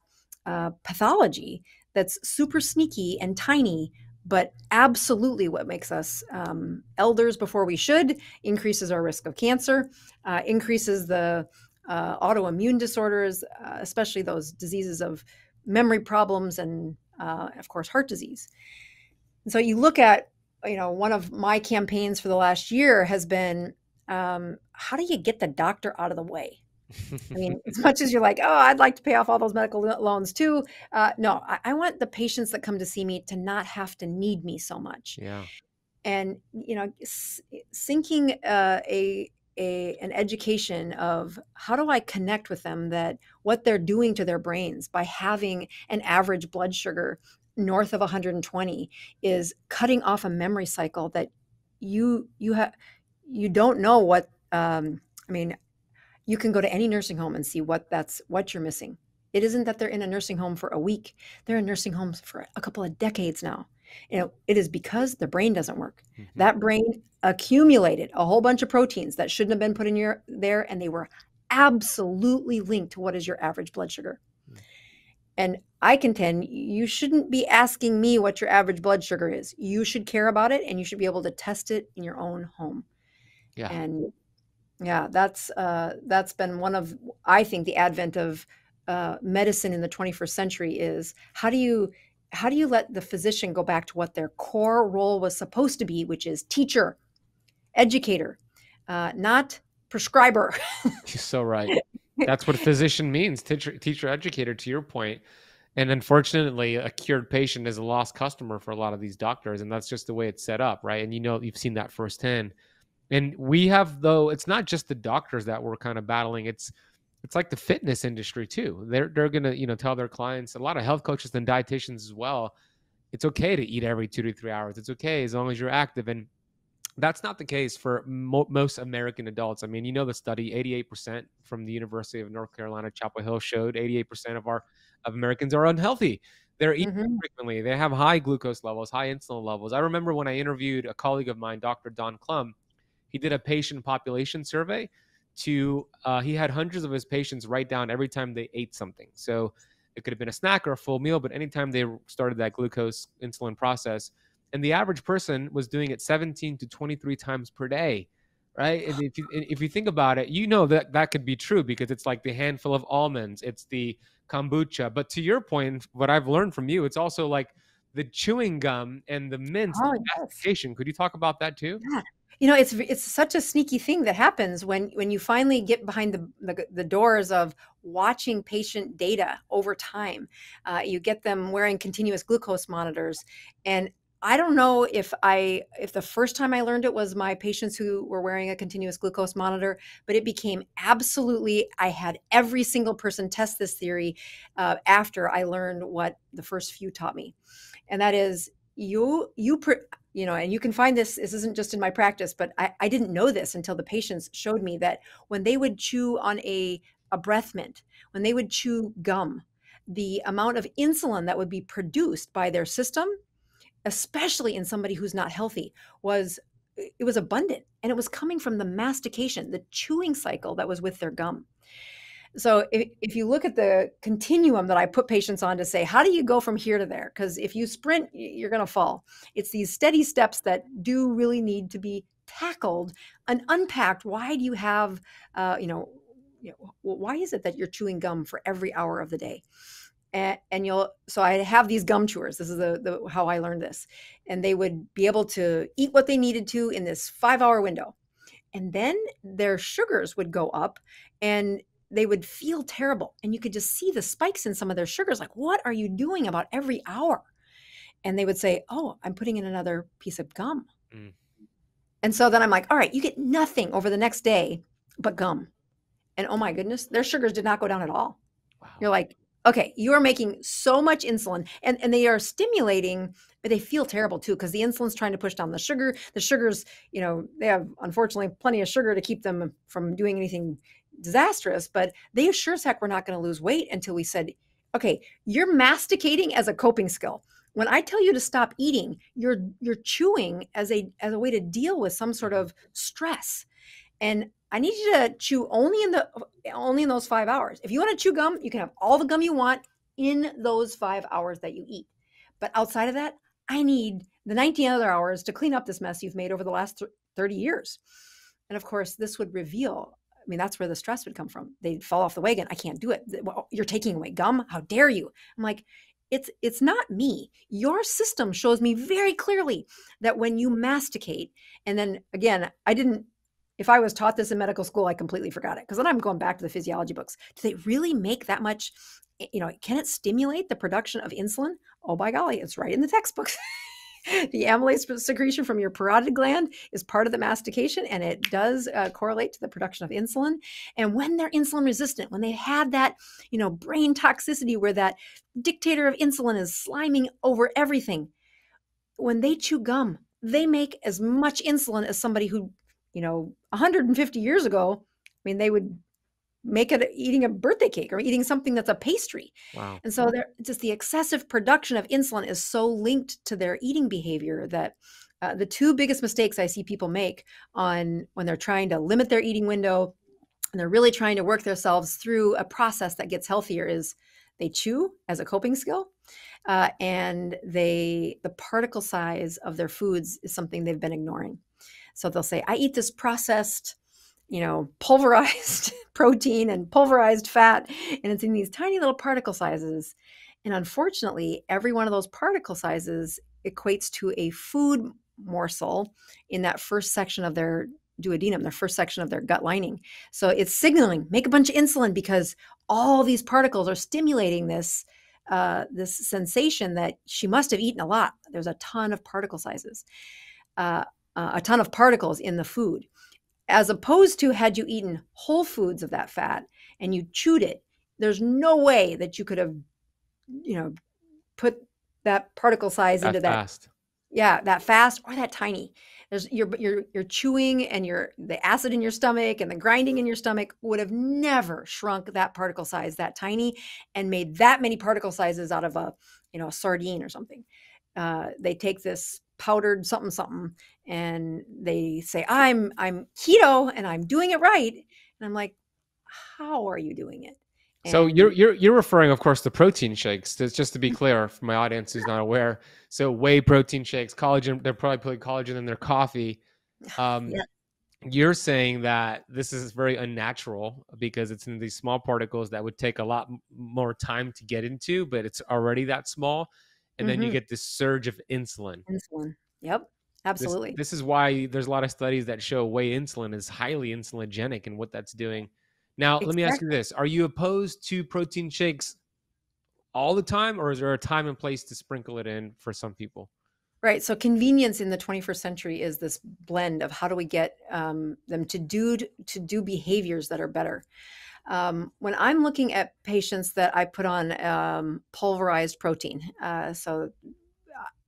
uh, pathology that's super sneaky and tiny but absolutely what makes us um, elders before we should increases our risk of cancer uh, increases the uh, autoimmune disorders uh, especially those diseases of memory problems and uh, of course, heart disease. And so you look at, you know, one of my campaigns for the last year has been um, how do you get the doctor out of the way? I mean, as much as you're like, oh, I'd like to pay off all those medical loans too. Uh, no, I, I, want the patients that come to see me to not have to need me so much. Yeah. And you know, sinking uh, a a, an education of how do I connect with them that what they're doing to their brains by having an average blood sugar north of 120 is cutting off a memory cycle that you you have you don't know what um, I mean you can go to any nursing home and see what that's what you're missing. It isn't that they're in a nursing home for a week. They're in nursing homes for a couple of decades now. You know, it is because the brain doesn't work. Mm-hmm. That brain accumulated a whole bunch of proteins that shouldn't have been put in your there, and they were absolutely linked to what is your average blood sugar. Mm-hmm. And I contend you shouldn't be asking me what your average blood sugar is. You should care about it, and you should be able to test it in your own home. Yeah. And yeah, that's uh, that's been one of I think the advent of uh, medicine in the 21st century is how do you how do you let the physician go back to what their core role was supposed to be, which is teacher, educator, uh, not prescriber? You're so right. That's what physician means, teacher, teacher, educator. To your point, and unfortunately, a cured patient is a lost customer for a lot of these doctors, and that's just the way it's set up, right? And you know, you've seen that firsthand. And we have, though, it's not just the doctors that we're kind of battling; it's it's like the fitness industry too. They're they're gonna you know tell their clients a lot of health coaches and dietitians as well. It's okay to eat every two to three hours. It's okay as long as you're active and. That's not the case for mo- most American adults. I mean, you know the study, 88% from the University of North Carolina, Chapel Hill showed 88% of our of Americans are unhealthy. They're eating mm-hmm. frequently. They have high glucose levels, high insulin levels. I remember when I interviewed a colleague of mine, Dr. Don Clum, he did a patient population survey to uh, he had hundreds of his patients write down every time they ate something. So it could have been a snack or a full meal, but anytime they started that glucose insulin process, and the average person was doing it 17 to 23 times per day, right? And if you if you think about it, you know that that could be true because it's like the handful of almonds, it's the kombucha. But to your point, what I've learned from you, it's also like the chewing gum and the mints oh, yes. Could you talk about that too? Yeah you know it's it's such a sneaky thing that happens when when you finally get behind the the, the doors of watching patient data over time uh, you get them wearing continuous glucose monitors and i don't know if i if the first time i learned it was my patients who were wearing a continuous glucose monitor but it became absolutely i had every single person test this theory uh, after i learned what the first few taught me and that is you you you know, and you can find this, this isn't just in my practice, but I, I didn't know this until the patients showed me that when they would chew on a, a breath mint, when they would chew gum, the amount of insulin that would be produced by their system, especially in somebody who's not healthy, was it was abundant and it was coming from the mastication, the chewing cycle that was with their gum. So if, if you look at the continuum that I put patients on to say, how do you go from here to there? Because if you sprint, you're going to fall. It's these steady steps that do really need to be tackled and unpacked. Why do you have, uh, you know, why is it that you're chewing gum for every hour of the day? and, and you'll so i have these gum chewers this is the, the how i learned this and they would be able to eat what they needed to in this five hour window and then their sugars would go up and they would feel terrible and you could just see the spikes in some of their sugars like what are you doing about every hour? And they would say oh i'm putting in another piece of gum. Mm. and so then i'm like all right you get nothing over the next day but gum. And oh my goodness their sugars did not go down at all. Wow. you're like okay you are making so much insulin and, and they are stimulating but they feel terrible too because the insulin's trying to push down the sugar. The sugars you know they have unfortunately plenty of sugar to keep them from doing anything disastrous but they sure as heck were not going to lose weight until we said okay you're masticating as a coping skill when i tell you to stop eating you're you're chewing as a as a way to deal with some sort of stress and I need you to chew only in the only in those five hours. If you want to chew gum, you can have all the gum you want in those five hours that you eat. But outside of that, I need the 19 other hours to clean up this mess you've made over the last 30 years. And of course, this would reveal. I mean, that's where the stress would come from. They'd fall off the wagon. I can't do it. You're taking away gum. How dare you? I'm like, it's it's not me your system shows me very clearly that when you masticate and then again i didn't if I was taught this in medical school, I completely forgot it because then I'm going back to the physiology books. Do they really make that much? You know, can it stimulate the production of insulin? Oh, by golly, it's right in the textbooks. the amylase secretion from your parotid gland is part of the mastication and it does uh, correlate to the production of insulin. And when they're insulin resistant when they had that you know brain toxicity where that dictator of insulin is sliming over everything when they chew gum they make as much insulin as somebody who you know 150 years ago i mean they would make it eating a birthday cake or eating something that's a pastry wow. and so there just the excessive production of insulin is so linked to their eating behavior that uh, the two biggest mistakes i see people make on when they're trying to limit their eating window and they're really trying to work themselves through a process that gets healthier is they chew as a coping skill uh, and they the particle size of their foods is something they've been ignoring so they'll say, I eat this processed, you know, pulverized protein and pulverized fat, and it's in these tiny little particle sizes. And unfortunately, every one of those particle sizes equates to a food morsel in that first section of their duodenum, their first section of their gut lining. So it's signaling, make a bunch of insulin because all these particles are stimulating this uh, this sensation that she must have eaten a lot. There's a ton of particle sizes. Uh, uh, a ton of particles in the food, as opposed to had you eaten whole foods of that fat and you chewed it. There's no way that you could have, you know, put that particle size into that fast. Yeah, that fast or that tiny. There's you're you're you're chewing and your the acid in your stomach and the grinding in your stomach would have never shrunk that particle size that tiny and made that many particle sizes out of a you know a sardine or something. Uh, they take this powdered something something and they say i'm i'm keto and i'm doing it right and i'm like how are you doing it and so you're you're you're referring of course to protein shakes just to be mm-hmm. clear for my audience who's not aware so whey protein shakes collagen they're probably putting collagen in their coffee um, yeah. you're saying that this is very unnatural because it's in these small particles that would take a lot more time to get into but it's already that small and mm-hmm. then you mm-hmm. get this surge of insulin. Insulin. Yep. Absolutely. This, this, is why there's a lot of studies that show whey insulin is highly insulinogenic and what that's doing. Now, exactly. let me ask you this. Are you opposed to protein shakes all the time or is there a time and place to sprinkle it in for some people? Right. So convenience in the 21st century is this blend of how do we get um, them to do to do behaviors that are better. Um, when I'm looking at patients that I put on um, pulverized protein, uh, so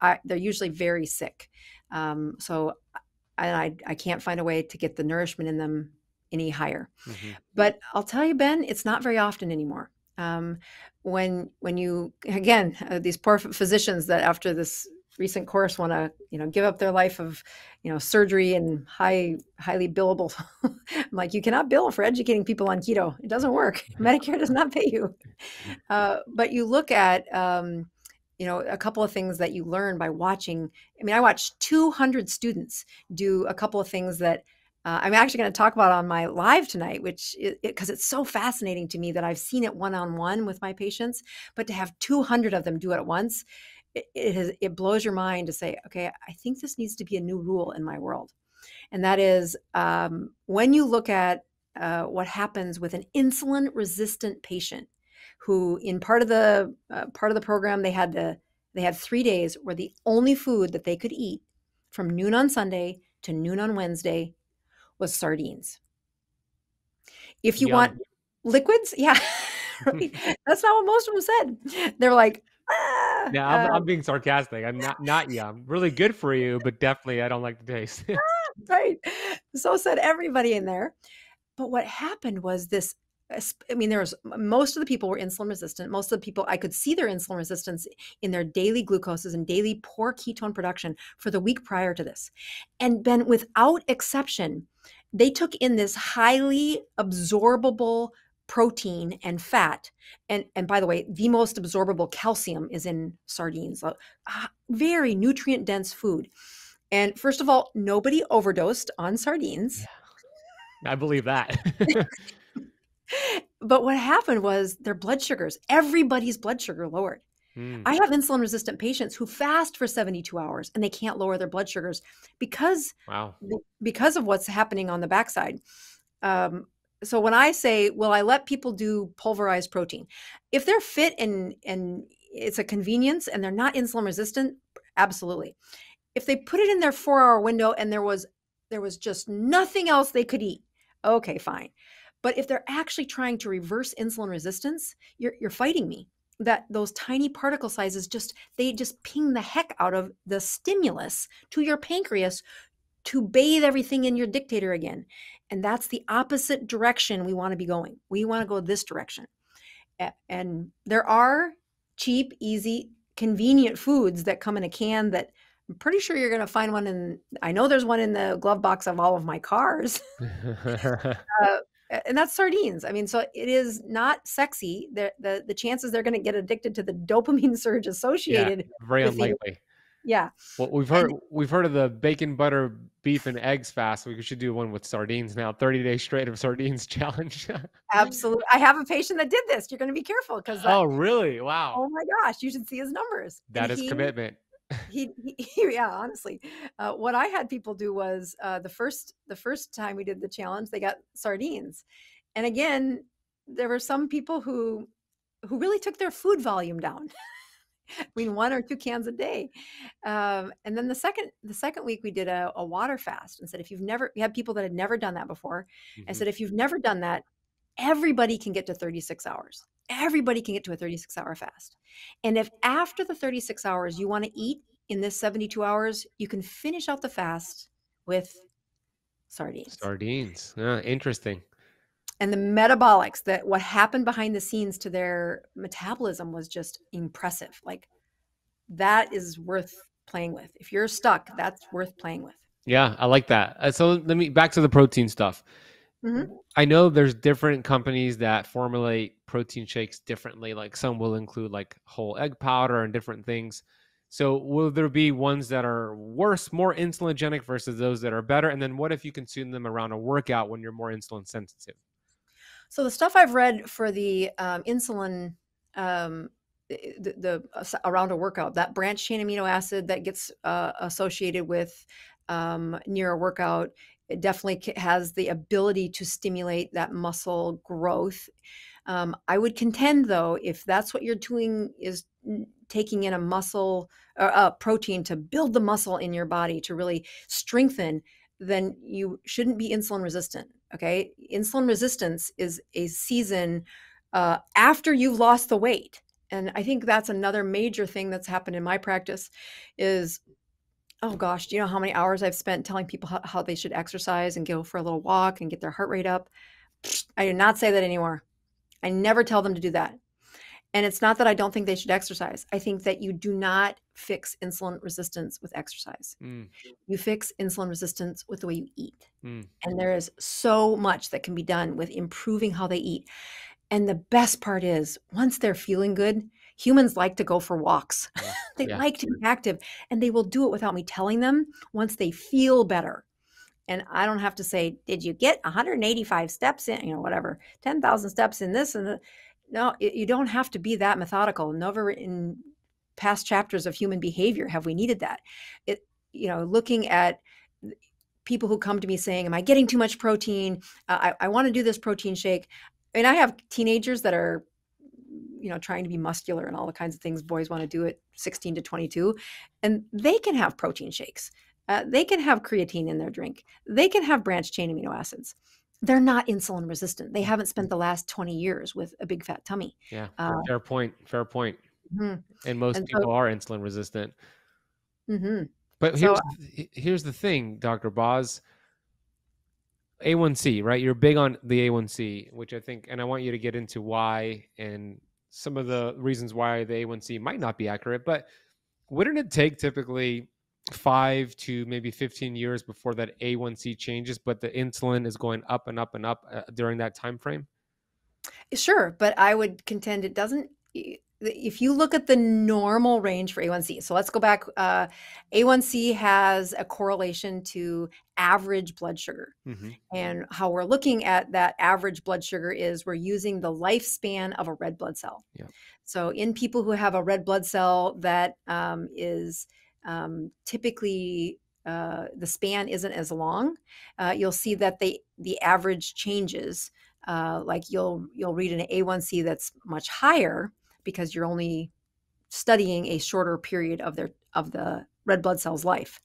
I, they're usually very sick. Um, so and I, I can't find a way to get the nourishment in them any higher. Mm-hmm. But I'll tell you, Ben, it's not very often anymore. Um, when when you again uh, these poor physicians that after this recent course want to you know give up their life of you know surgery and high highly billable i'm like you cannot bill for educating people on keto it doesn't work medicare does not pay you uh, but you look at um, you know a couple of things that you learn by watching i mean i watched 200 students do a couple of things that uh, I'm actually going to talk about on my live tonight, which because it, it's so fascinating to me that I've seen it one on one with my patients, but to have 200 of them do it at once, it, it, has, it blows your mind to say, okay, I think this needs to be a new rule in my world. And that is um, when you look at uh, what happens with an insulin resistant patient who in part of the uh, part of the program they had the they had three days where the only food that they could eat from noon on sunday to noon on wednesday was sardines. If you Yum. want liquids yeah right. that's not what most of them said. They're like ah, yeah I'm, uh, I'm, being sarcastic. I'm not not yum. Really good for you but definitely i don't like the taste. Right. So said everybody in there. But what happened was this I mean, there was most of the people were insulin resistant. Most of the people, I could see their insulin resistance in their daily glucoses and daily poor ketone production for the week prior to this. And then, without exception, they took in this highly absorbable protein and fat. And, and by the way, the most absorbable calcium is in sardines, a ah, very nutrient dense food. And first of all, nobody overdosed on sardines. Yeah. I believe that. but what happened was their blood sugars, everybody's blood sugar lowered. Mm. I have insulin resistant patients who fast for 72 hours and they can't lower their blood sugars because wow. because of what's happening on the backside. Um, so when I say, well, I let people do pulverized protein, if they're fit and and it's a convenience and they're not insulin resistant, absolutely. If they put it in their four hour window and there was there was just nothing else they could eat, okay, fine. But if they're actually trying to reverse insulin resistance, you're, you're fighting me. That those tiny particle sizes just they just ping the heck out of the stimulus to your pancreas to bathe everything in your dictator again. And that's the opposite direction we want to be going. We want to go this direction. And there are cheap, easy, convenient foods that come in a can that I'm pretty sure you're going to find one in, I know there's one in the glove box of all of my cars. uh, and that's sardines. I mean, so it is not sexy. The the, the chances they're going to get addicted to the dopamine surge associated. Yeah, very unlikely. yeah. Well, we've heard and, we've heard of the bacon butter beef and eggs fast. We should do one with sardines now. Thirty days straight of sardines challenge. absolutely. I have a patient that did this. You're going to be careful because. Uh, oh really? Wow. Oh my gosh! You should see his numbers. That and is he, commitment he, he, yeah honestly uh, what i had people do was uh, the first the first time we did the challenge they got sardines and again there were some people who who really took their food volume down I mean, one or two cans a day. Um, and then the second the second week we did a, a, water fast and said if you've never we had people that had never done that before. Mm-hmm. I said if you've never done that, everybody can get to 36 hours everybody can get to a 36 hour fast. And if after the 36 hours you want to eat in this 72 hours, you can finish out the fast with sardines. Sardines. Yeah, interesting. And the metabolics that what happened behind the scenes to their metabolism was just impressive. Like that is worth playing with. If you're stuck, that's worth playing with. Yeah, I like that. Uh, so let me back to the protein stuff. Mm-hmm. I know there's different companies that formulate protein shakes differently. Like some will include like whole egg powder and different things. So will there be ones that are worse, more insulinogenic versus those that are better? And then what if you consume them around a workout when you're more insulin sensitive? So the stuff I've read for the um, insulin, um, the, the uh, around a workout, that branch chain amino acid that gets uh, associated with um, near a workout it definitely has the ability to stimulate that muscle growth. Um, I would contend, though, if that's what you're doing, is taking in a muscle or a protein to build the muscle in your body to really strengthen, then you shouldn't be insulin resistant. Okay, insulin resistance is a season uh, after you've lost the weight, and I think that's another major thing that's happened in my practice. Is oh gosh, do you know how many hours I've spent telling people how, how, they should exercise and go for a little walk and get their heart rate up? I do not say that anymore. I never tell them to do that. And it's not that I don't think they should exercise. I think that you do not fix insulin resistance with exercise. Mm. You fix insulin resistance with the way you eat. Mm. And there is so much that can be done with improving how they eat. And the best part is once they're feeling good, humans like to go for walks. Yeah. they yeah. like to be active and they will do it without me telling them once they feel better. and I don't have to say, "Did you get 185 steps in?" You know, whatever, 10,000 steps in this and the, no, you don't have to be that methodical. Never in past chapters of human behavior have we needed that. It, you know, looking at people who come to me saying, "Am I getting too much protein? Uh, I, I want to do this protein shake." And I have teenagers that are you know trying to be muscular and all the kinds of things boys want to do at 16 to 22 and they can have protein shakes. Uh, they can have creatine in their drink. They can have branched chain amino acids. They're not insulin resistant. They haven't spent the last 20 years with a big fat tummy. Yeah. Uh, fair point fair point. Mm-hmm. and most and people so, are insulin resistant. Mm-hmm. but here's, so, here's the thing dr boz. a1C, right? You're big on the A1C, which I think, and I want you to get into why and some of the reasons why the A1C might not be accurate. But wouldn't it take typically five to maybe 15 years before that A1C changes, but the insulin is going up and up and up uh, during that time frame? Sure, but I would contend it doesn't if you look at the normal range for A1C, so let's go back. Uh, A1C has a correlation to average blood sugar. Mm-hmm. And how we're looking at that average blood sugar is we're using the lifespan of a red blood cell. Yeah. So, in people who have a red blood cell that um, is um, typically uh, the span isn't as long, uh, you'll see that they, the average changes. Uh, like you'll you'll read an A1C that's much higher, because you're only studying a shorter period of their of the red blood cell's life.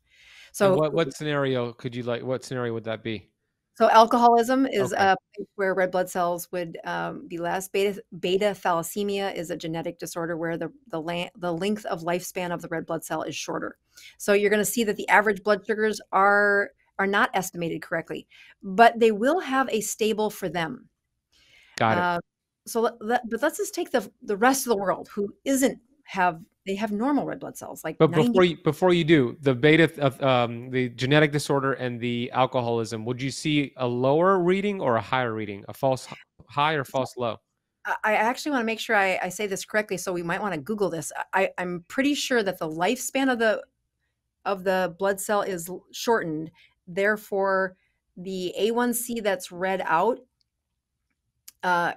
So and what what scenario could you like? What scenario would that be? So alcoholism is okay. a place where red blood cells would um, be less. Beta beta thalassemia is a genetic disorder where the the, la- the length of lifespan of the red blood cell is shorter. So you're going to see that the average blood sugars are are not estimated correctly, but they will have a stable for them. Got it. Uh, so let, but let's just take the the rest of the world who isn't have they have normal red blood cells like but 90- before you before you do the beta of um, the genetic disorder and the alcoholism would you see a lower reading or a higher reading a false high or false low I actually want to make sure I, I say this correctly, so we might want to Google this. I, I'm pretty sure that the lifespan of the of the blood cell is shortened. Therefore, the A1C that's read out uh,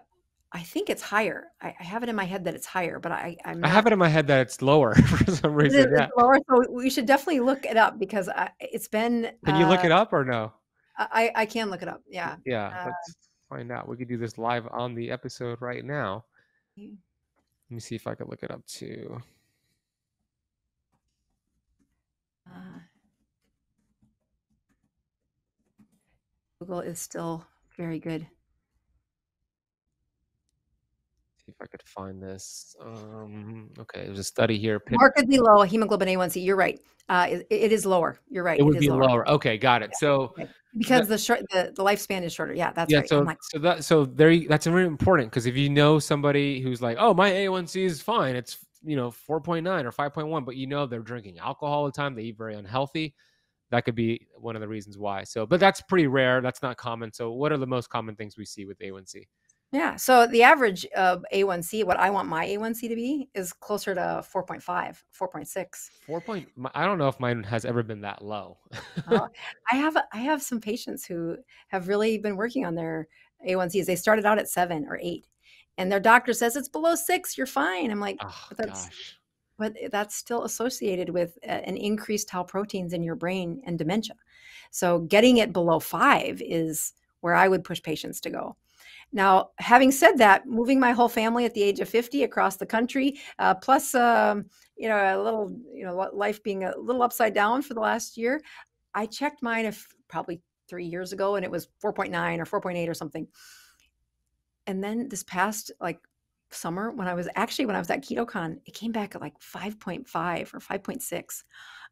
I think it's higher. I, I, have it in my head that it's higher, but I I'm I have it in my head that it's lower for some reason. yeah. lower, so we should definitely look it up because I, it's been. Can you look it uh, up or no? I I can look it up. Yeah. Yeah. Uh, let's find out. We could do this live on the episode right now. Let me see if I can look it up too. Uh, Google is still very good. See if I could find this. Um, okay, there's a study here. Markedly low hemoglobin A1C. You're right. Uh, it, it is lower. You're right. It would be lower. lower. Okay, got it. Yeah. So okay. because that, the short the, the lifespan is shorter. Yeah, that's yeah. Right. So like, so that so there that's really important because if you know somebody who's like, oh, my A1C is fine. It's you know 4.9 or 5.1, but you know they're drinking alcohol all the time. They eat very unhealthy. That could be one of the reasons why. So, but that's pretty rare. That's not common. So, what are the most common things we see with A1C? Yeah. So the average of A1C, what I want my A1C to be, is closer to 4.5, 4.6. Four point. I don't know if mine has ever been that low. uh, I have I have some patients who have really been working on their A1Cs. They started out at seven or eight, and their doctor says it's below six. You're fine. I'm like, oh, but that's gosh. but that's still associated with an increased tau proteins in your brain and dementia. So getting it below five is where I would push patients to go. Now, having said that, moving my whole family at the age of 50 across the country, uh, plus, um, you know, a little, you know, life being a little upside down for the last year, I checked mine if, probably three years ago and it was 4.9 or 4.8 or something. And then this past like summer when I was actually when I was at KetoCon, it came back at like 5.5 or 5.6.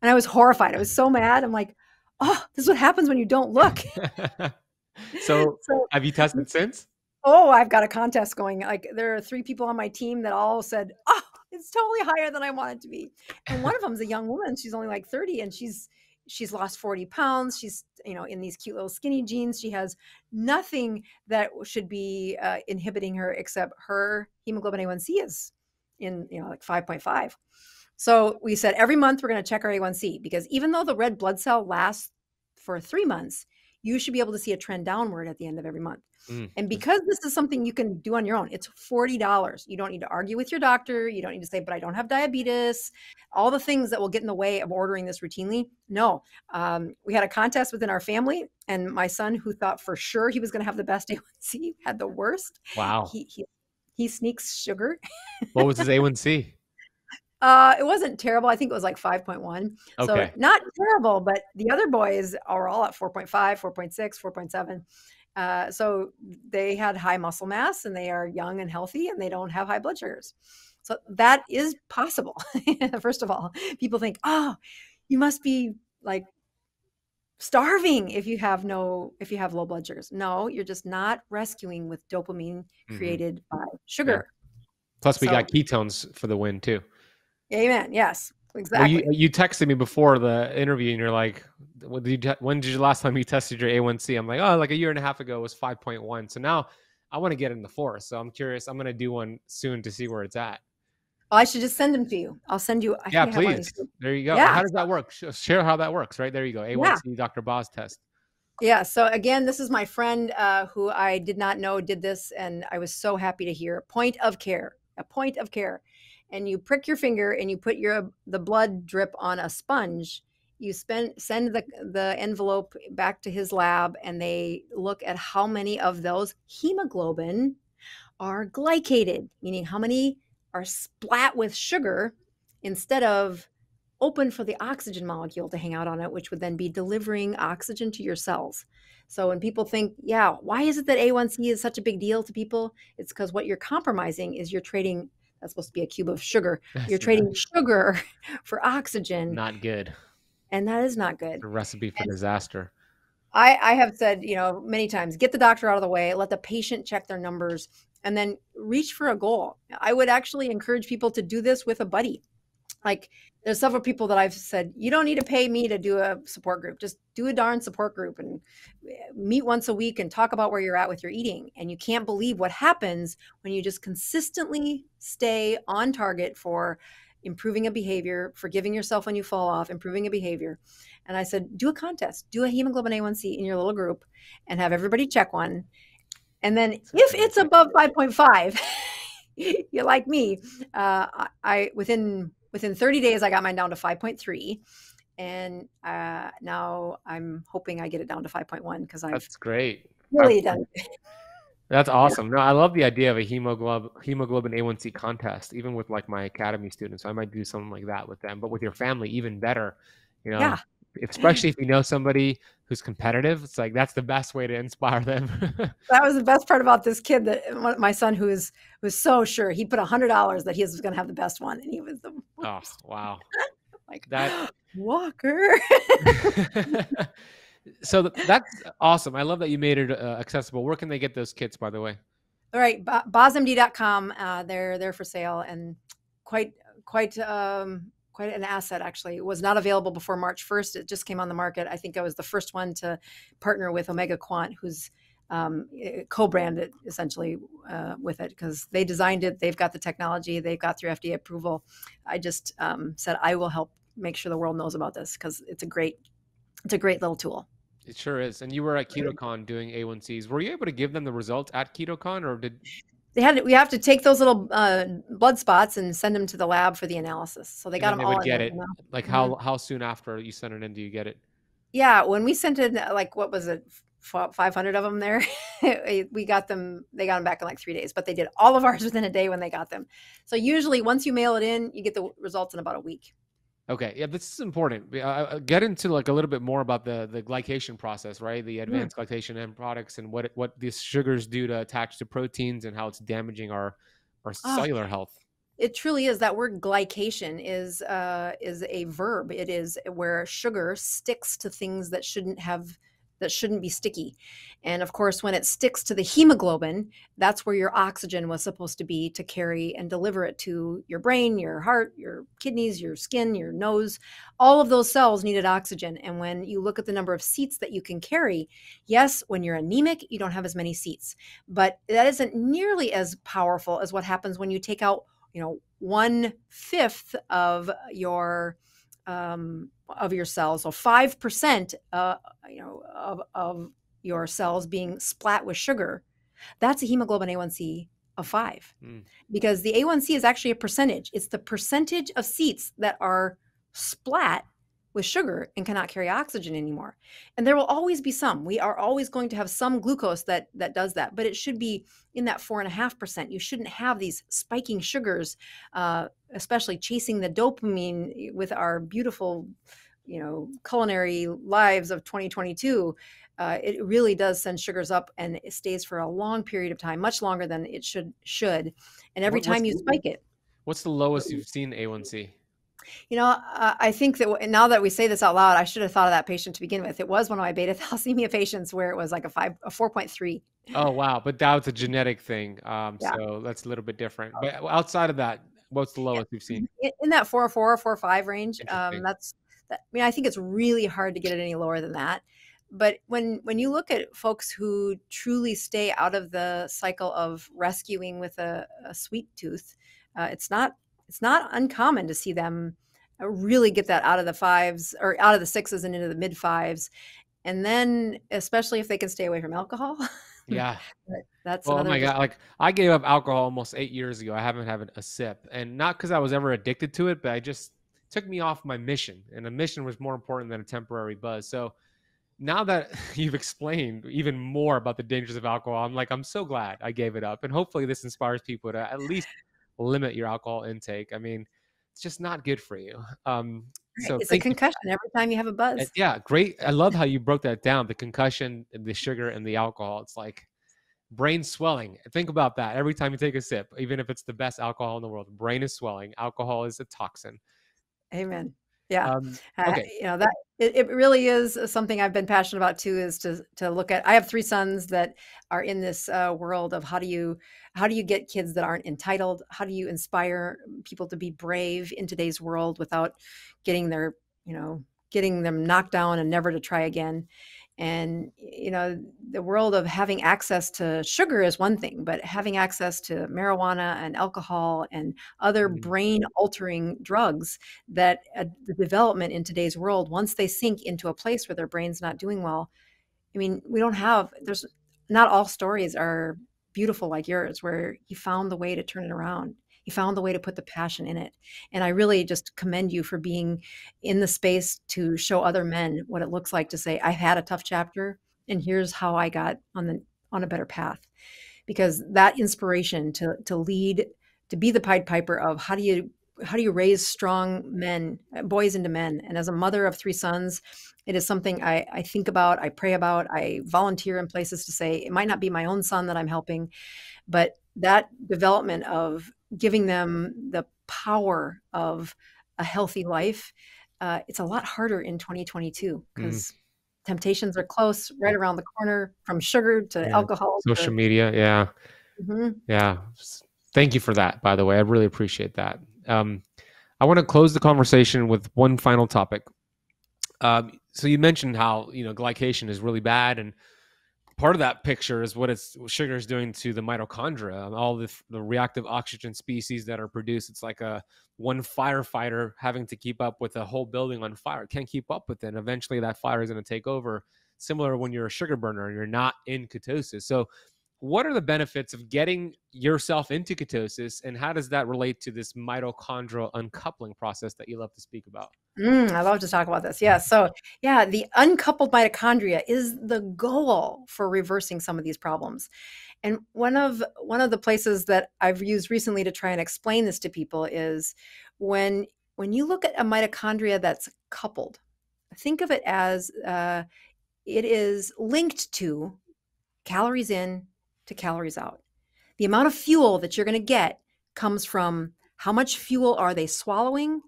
And I was horrified. I was so mad. I'm like, oh, this is what happens when you don't look. so, so, have you tested since? Oh, I've got a contest going. Like there are three people on my team that all said, oh, it's totally higher than I want it to be. And one of them is a young woman. She's only like 30 and she's she's lost 40 pounds. She's, you know, in these cute little skinny jeans. She has nothing that should be uh, inhibiting her except her hemoglobin A1C is in, you know, like 5.5. So we said every month we're going to check our A1C because even though the red blood cell lasts for three months, you should be able to see a trend downward at the end of every month. Mm. And because this is something you can do on your own, it's $40. You don't need to argue with your doctor. You don't need to say, but I don't have diabetes, all the things that will get in the way of ordering this routinely. No. Um, we had a contest within our family, and my son, who thought for sure he was going to have the best A1C, had the worst. Wow. He, he, he sneaks sugar. what was his A1C? Uh, it wasn't terrible. I think it was like 5.1. Okay. So not terrible, but the other boys are all at 4.5, 4.6, 4.7. Uh, so they had high muscle mass and they are young and healthy and they don't have high blood sugars. So that is possible. First of all, people think, oh, you must be like starving if you have no if you have low blood sugars. No, you're just not rescuing with dopamine Mhm. created by sugar. Plus, we So- got ketones for the win too. Amen. Yes, Well, exactly. you, you texted me before the interview, and you're like, "When did you, te- when did you last time you tested your A1C?" I'm like, "Oh, like a year and a half ago it was 5.1." So now I want to get in the four. So I'm curious. I'm gonna do one soon to see where it's at. Oh, I should just send them to you. I'll send you. I yeah, please. There you go. Yeah. How does that work? Share how that works. Right there you go. A1C Dr. Boz test. Yeah. So again, this is my friend uh, who I did not know did this, and I was so happy to hear. Point of care, a point of care, and you prick your finger and you put your the blood drip on a sponge. You spend send the the envelope back to his lab, and they look at how many of those hemoglobin are glycated, meaning how many are splat with sugar instead of open for the oxygen molecule to hang out on it, which would then be delivering oxygen to your cells. So when people think, yeah, why is it that A1C is such a big deal to people? It's because what you're compromising is you're trading, that's supposed to be a cube of sugar. You're That's trading sugar for oxygen, not good. and that is not good. A recipe for disaster. I, I have said, you know, many times, get the doctor out of the way, let the patient check their numbers, and then reach for a goal. I would actually encourage people to do this with a buddy. Like, there's several people that I've said, you don't need to pay me to do a support group. Just do a darn support group and eh, meet once a week and talk about where you're at with your eating. And you can't believe what happens when you just consistently stay on target for improving a behavior, forgiving yourself when you fall off, improving a behavior. And I said, do a contest, do a hemoglobin A1C in your little group and have everybody check one. And then if it's above 5.5, you're like me. Uh, I within within 30 days, I got mine down to 5.3. And uh, now I'm hoping I get it down to 5.1 because I've That's great. really done. That's awesome. No, I love the idea of a hemoglobin hemoglobin A1C contest, even with like my academy students. I might do something like that with them, but with your family, even better. You know, Yeah. Especially if you know somebody who's competitive, it's like that's the best way to inspire them. That was the best part about this kid that my son who is was so sure he put a hundred dollars that he was going to have the best one, and he was the oh, wow. like That- Walker. so th- that's awesome. I love that you made it uh, accessible. Where can they get those kits, by the way? All right, bo- bozmd.com. Uh, they're they're for sale and quite quite um, quite an asset. Actually, it was not available before March first. It just came on the market. I think I was the first one to partner with OmegaQuant, who's um, eh, co-branded essentially uh, with it because they designed it. They've got the technology. They've got through FDA approval. I just um, said I will help make sure the world knows about this because it's a great it's a great little tool. It sure is. And you were at KetoCon doing A1Cs. Were you able to give them the results at KetoCon, or did They had we have to take those little uh, blood spots and send them to the lab for the analysis. So they And got them they would all. in get it. know? like Mhm. how how soon after you send it in do you get it? Yeah, when we sent in uh, like what was it, five hundred of them there, we got them. They got them back in like three days, but they did all of ours within a day when they got them. So usually, once you mail it in, you get the results in about a week. Okay, yeah, this is important. Uh, uh, get into like a little bit more about the the glycation process, right? The advanced glycation end products and what what these sugars do to attach to proteins and how it's damaging our our Ah. cellular health. It truly is. That word glycation is uh, is a verb. It is where sugar sticks to things that shouldn't have that shouldn't be sticky. And of course, when it sticks to the hemoglobin, that's where your oxygen was supposed to be to carry and deliver it to your brain, your heart, your kidneys, your skin, your nose. All of those cells needed oxygen. And when you look at the number of seats that you can carry, yes, when you're anemic, you don't have as many seats, but that isn't nearly as powerful as what happens when you take out you know one fifth of your um, of your cells, so 5% uh, you know, of, of your cells being splat with sugar, that's a hemoglobin A1C of five. Mm. Because the A1C is actually a percentage. It's the percentage of seats that are splat with sugar and cannot carry oxygen anymore. And there will always be some. We are always going to have some glucose that that does that, but it should be in that four and a half percent. You shouldn't have these spiking sugars, uh, especially chasing the dopamine with our beautiful, you know, culinary lives of 2022. Uh, it really does send sugars up and it stays for a long period of time, much longer than it should should. And every what, time you the, spike it. What's the lowest you've seen A1C? You know, uh, I think that now that we say this out loud, I should have thought of that patient to begin with. It was one of my beta thalassemia patients where it was like a five, a four point three. Oh wow! But that was a genetic thing, um, yeah. so that's a little bit different. But outside of that, what's the lowest you've seen? In that four, four, four, five range. Um, that's. That, I mean, I think it's really hard to get it any lower than that. But when when you look at folks who truly stay out of the cycle of rescuing with a, a sweet tooth, uh, it's not it's not uncommon to see them uh, really get that out of the fives or out of the sixes and into the mid fives. And then, especially if they can stay away from alcohol. Yeah. That's oh my god! Like I gave up alcohol almost eight years ago. I haven't had a sip, and not because I was ever addicted to it, but I just took me off my mission, and a mission was more important than a temporary buzz. So now that you've explained even more about the dangers of alcohol, I'm like, I'm so glad I gave it up, and hopefully this inspires people to at least limit your alcohol intake. I mean, it's just not good for you. Um, so it's a concussion every time you have a uh, buzz. Yeah, great. I love how you broke that down. The concussion, the sugar, and the alcohol. It's like brain swelling. Think about that every time you take a sip, even if it's the best alcohol in the world. Brain is swelling. Alcohol is a toxin. Amen. Yeah. Um, uh, okay. Uh, you know that it, it really is something I've been passionate about too. Is to to look at. I have three sons that are in this uh, world of how do you how do you get kids that aren't entitled how do you inspire people to be brave in today's world without getting their you know getting them knocked down and never to try again and you know the world of having access to sugar is one thing but having access to marijuana and alcohol and other mm-hmm. brain altering drugs that uh, the development in today's world once they sink into a place where their brain's not doing well i mean we don't have there's not all stories are beautiful like yours where you found the way to turn it around you found the way to put the passion in it and i really just commend you for being in the space to show other men what it looks like to say I've had a tough chapter and here's how i got on the on a better path. Because that inspiration to to lead to be the pied piper of how do you how do you raise strong men uh, boys into men? And as a mother of three sons it is something I, I think about, I pray about, I volunteer in places to say it might not be my own son that I'm helping, but that development of giving them the power of a healthy life, uh, it's a lot harder in 2022 because mm. temptations are close, right around the corner, from sugar to yeah. alcohol, social to, media. Yeah, mm-hmm. yeah. Thank you for that. By the way, I really appreciate that. Um, I want to close the conversation with one final topic. Um, so you mentioned how you know glycation is really bad, and part of that picture is what it's what sugar is doing to the mitochondria, um, all the the reactive oxygen species that are produced. It's like a one firefighter having to keep up with a whole building on fire. can't keep up with it. And eventually, that fire is going to take over. Similar when you're a sugar burner and you're not in ketosis. So what are the benefits of getting yourself into ketosis and how does that relate to this mitochondrial uncoupling process that you love to speak about? Mm, i love to talk about this yeah so yeah the uncoupled mitochondria is the goal for reversing some of these problems and one of one of the places that i've used recently to try and explain this to people is when when you look at a mitochondria that's coupled think of it as uh, it is linked to calories in to calories out. The amount of fuel that you're going to get comes from how much fuel are they swallowing,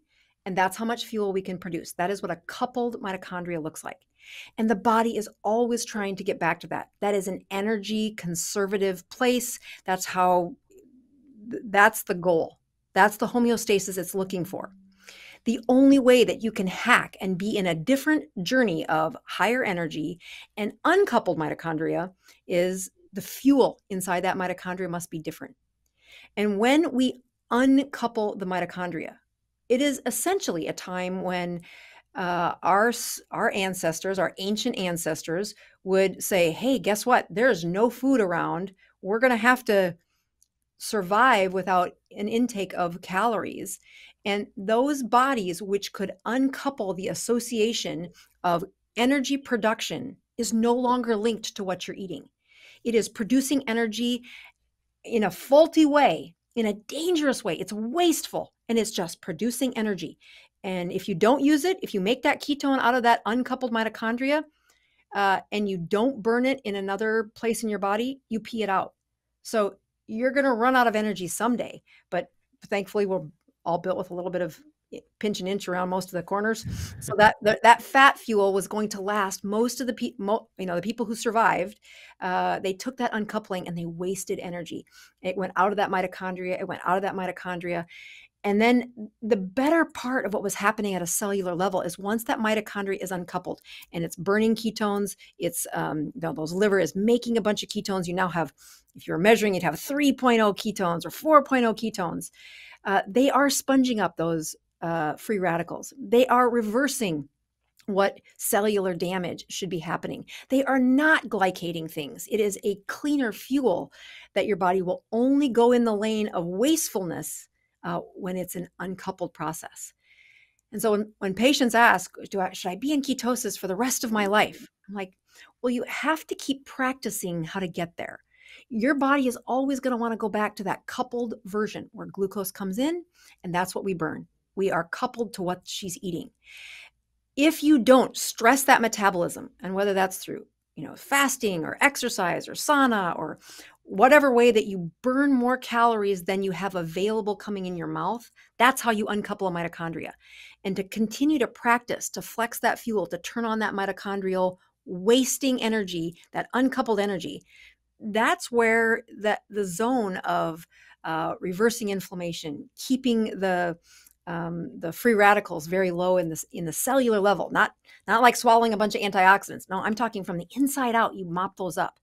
and that's how much fuel we can produce. That is what a coupled mitochondria looks like. And the body is always trying to get back to that. That is an energy conservative place. That's how, that's the goal. That's the homeostasis it's looking for. The only way that you can hack and be in a different journey of higher energy and uncoupled mitochondria is the fuel inside that mitochondria must be different. And when we uncouple the mitochondria, it is essentially a time when uh, our our ancestors, our ancient ancestors, would say, "Hey, guess what? There's no food around. We're going to have to survive without an intake of calories." And those bodies which could uncouple the association of energy production is no longer linked to what you're eating. It is producing energy in a faulty way, in a dangerous way. It's wasteful and it's just producing energy. And if you don't use it, if you make that ketone out of that uncoupled mitochondria uh, and you don't burn it in another place in your body, you pee it out. So you're going to run out of energy someday. But thankfully, we're all built with a little bit of pinch and inch around most of the corners. So that that, that fat fuel was going to last. Most of the people, you know, the people who survived, uh, they took that uncoupling and they wasted energy. It went out of that mitochondria. It went out of that mitochondria, and then the better part of what was happening at a cellular level is once that mitochondria is uncoupled and it's burning ketones, it's um, those liver is making a bunch of ketones. You now have, if you're measuring, you'd have 3.0 ketones or 4.0 ketones. Uh, they are sponging up those uh, free radicals. They are reversing what cellular damage should be happening. They are not glycating things. It is a cleaner fuel that your body will only go in the lane of wastefulness uh, when it's an uncoupled process. And so when, when patients ask, Do I, should I be in ketosis for the rest of my life? I'm like, well, you have to keep practicing how to get there. Your body is always going to want to go back to that coupled version where glucose comes in, and that's what we burn. We are coupled to what she's eating. If you don't stress that metabolism, and whether that's through you know fasting or exercise or sauna or whatever way that you burn more calories than you have available coming in your mouth, that's how you uncouple a mitochondria. And to continue to practice, to flex that fuel, to turn on that mitochondrial wasting energy, that uncoupled energy, that's where that the zone of uh, reversing inflammation, keeping the um, the free radicals very low in this in the cellular level, not not like swallowing a bunch of antioxidants. No, I'm talking from the inside out. You mop those up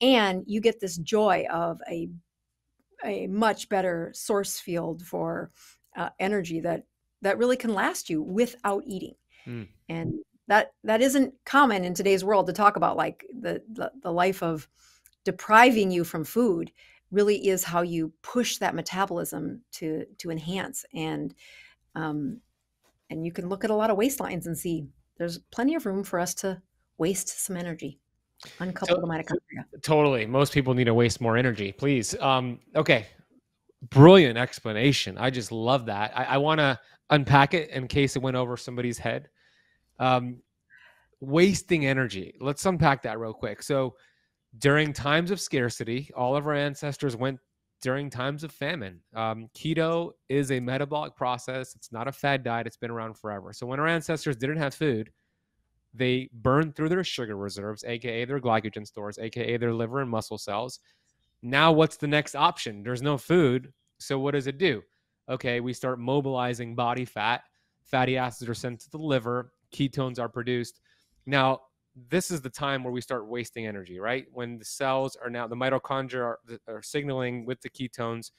and you get this joy of a a much better source field for uh, energy that that really can last you without eating mm. and that that isn't common in today's world to talk about like the, the the life of depriving you from food really is how you push that metabolism to to enhance and um and you can look at a lot of waistlines and see there's plenty of room for us to waste some energy Uncouple so, the mitochondria. Totally. Most people need to waste more energy. Please. Um, okay. Brilliant explanation. I just love that. I, I want to unpack it in case it went over somebody's head. Um, wasting energy. Let's unpack that real quick. So, during times of scarcity, all of our ancestors went during times of famine. Um, keto is a metabolic process. It's not a fad diet. It's been around forever. So when our ancestors didn't have food, they burned through their sugar reserves, aka their glycogen stores, aka their liver and muscle cells. Now, what's the next option? There's no food. So, what does it do? Okay, we start mobilizing body fat. Fatty acids are sent to the liver, ketones are produced. Now, this is the time where we start wasting energy, right? When the cells are now, the mitochondria are, are signaling with the ketones,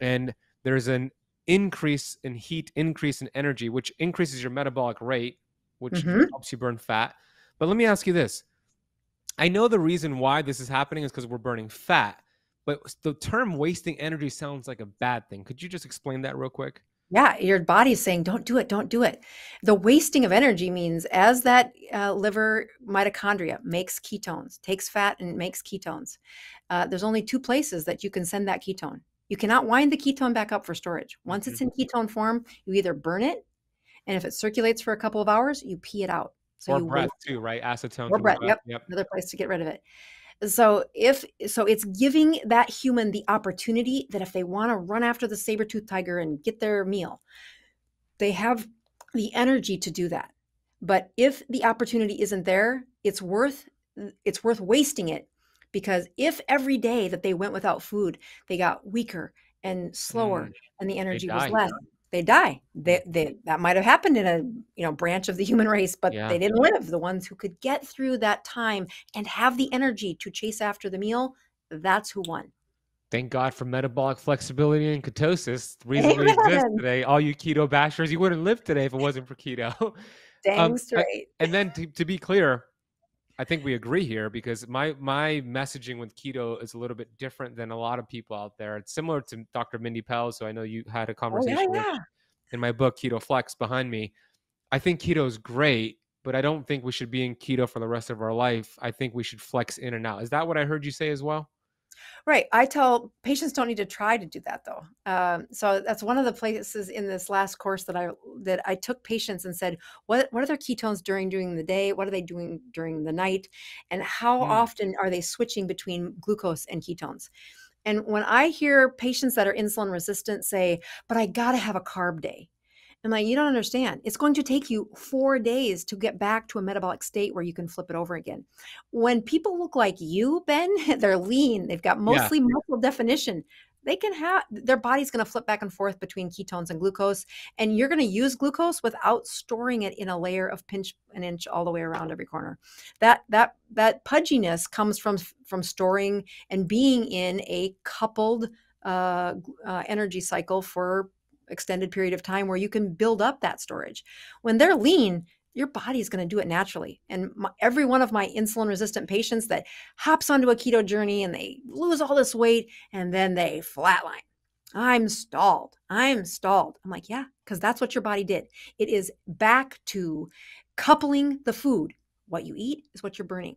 and there's an increase in heat, increase in energy, which increases your metabolic rate which mm-hmm. helps you burn fat. But let me ask you this. I know the reason why this is happening is because we're burning fat, but the term wasting energy sounds like a bad thing. Could you just explain that real quick? Yeah, your body's saying, don't do it, don't do it. The wasting of energy means as that uh, liver mitochondria makes ketones, takes fat and makes ketones, uh, there's only two places that you can send that ketone. You cannot wind the ketone back up for storage. Once mm-hmm. it's in ketone form, you either burn it and if it circulates for a couple of hours, you pee it out. So or you breath too, right? Acetone. Or breath. Yep. yep. Another place to get rid of it. So if so it's giving that human the opportunity that if they want to run after the saber-tooth tiger and get their meal, they have the energy to do that. But if the opportunity isn't there, it's worth it's worth wasting it because if every day that they went without food, they got weaker and slower mm. and the energy was less, they die. They, they that might have happened in a you know branch of the human race, but yeah. they didn't live. The ones who could get through that time and have the energy to chase after the meal, that's who won. Thank God for metabolic flexibility and ketosis. The reason Amen. we exist today, all you keto bashers, you wouldn't live today if it wasn't for keto. Dang Um, straight. and then to, to be clear, I think we agree here because my my messaging with keto is a little bit different than a lot of people out there. It's similar to Dr. Mindy Pelz, so I know you had a oh conversation yeah, with yeah. in my book Keto Flex behind me. I think keto is great, but I don't think we should be in keto for the rest of our life. I think we should flex in and out. Is that what I heard you say as well? Right. I tell patients don't need to try to do that though. Um, so that's one of the places in this last course that I that I took patients and said, what what are their ketones during during the day? What are they doing during the night? And how Mm. often are they switching between glucose and ketones? And when I hear patients that are insulin resistant say, but I gotta have a carb day. I'm like, you don't understand. It's going to take you four days to get back to a metabolic state where you can flip it over again. When people look like you, Ben, they're lean, they've got Yeah. mostly muscle definition. They can have their body's going to flip back and forth between ketones and glucose, and you're going to use glucose without storing it in a layer of pinch an inch all the way around every corner. That that that pudginess comes from from storing and being in a coupled uh, uh, energy cycle for extended period of time where you can build up that storage. When they're lean, your body is going to do it naturally. And my, every one of my insulin resistant patients that hops onto a keto journey and they lose all this weight and then they flatline. I'm stalled. I'm stalled. I'm like, yeah, because that's what your body did. It is back to coupling the food. What you eat is what you're burning.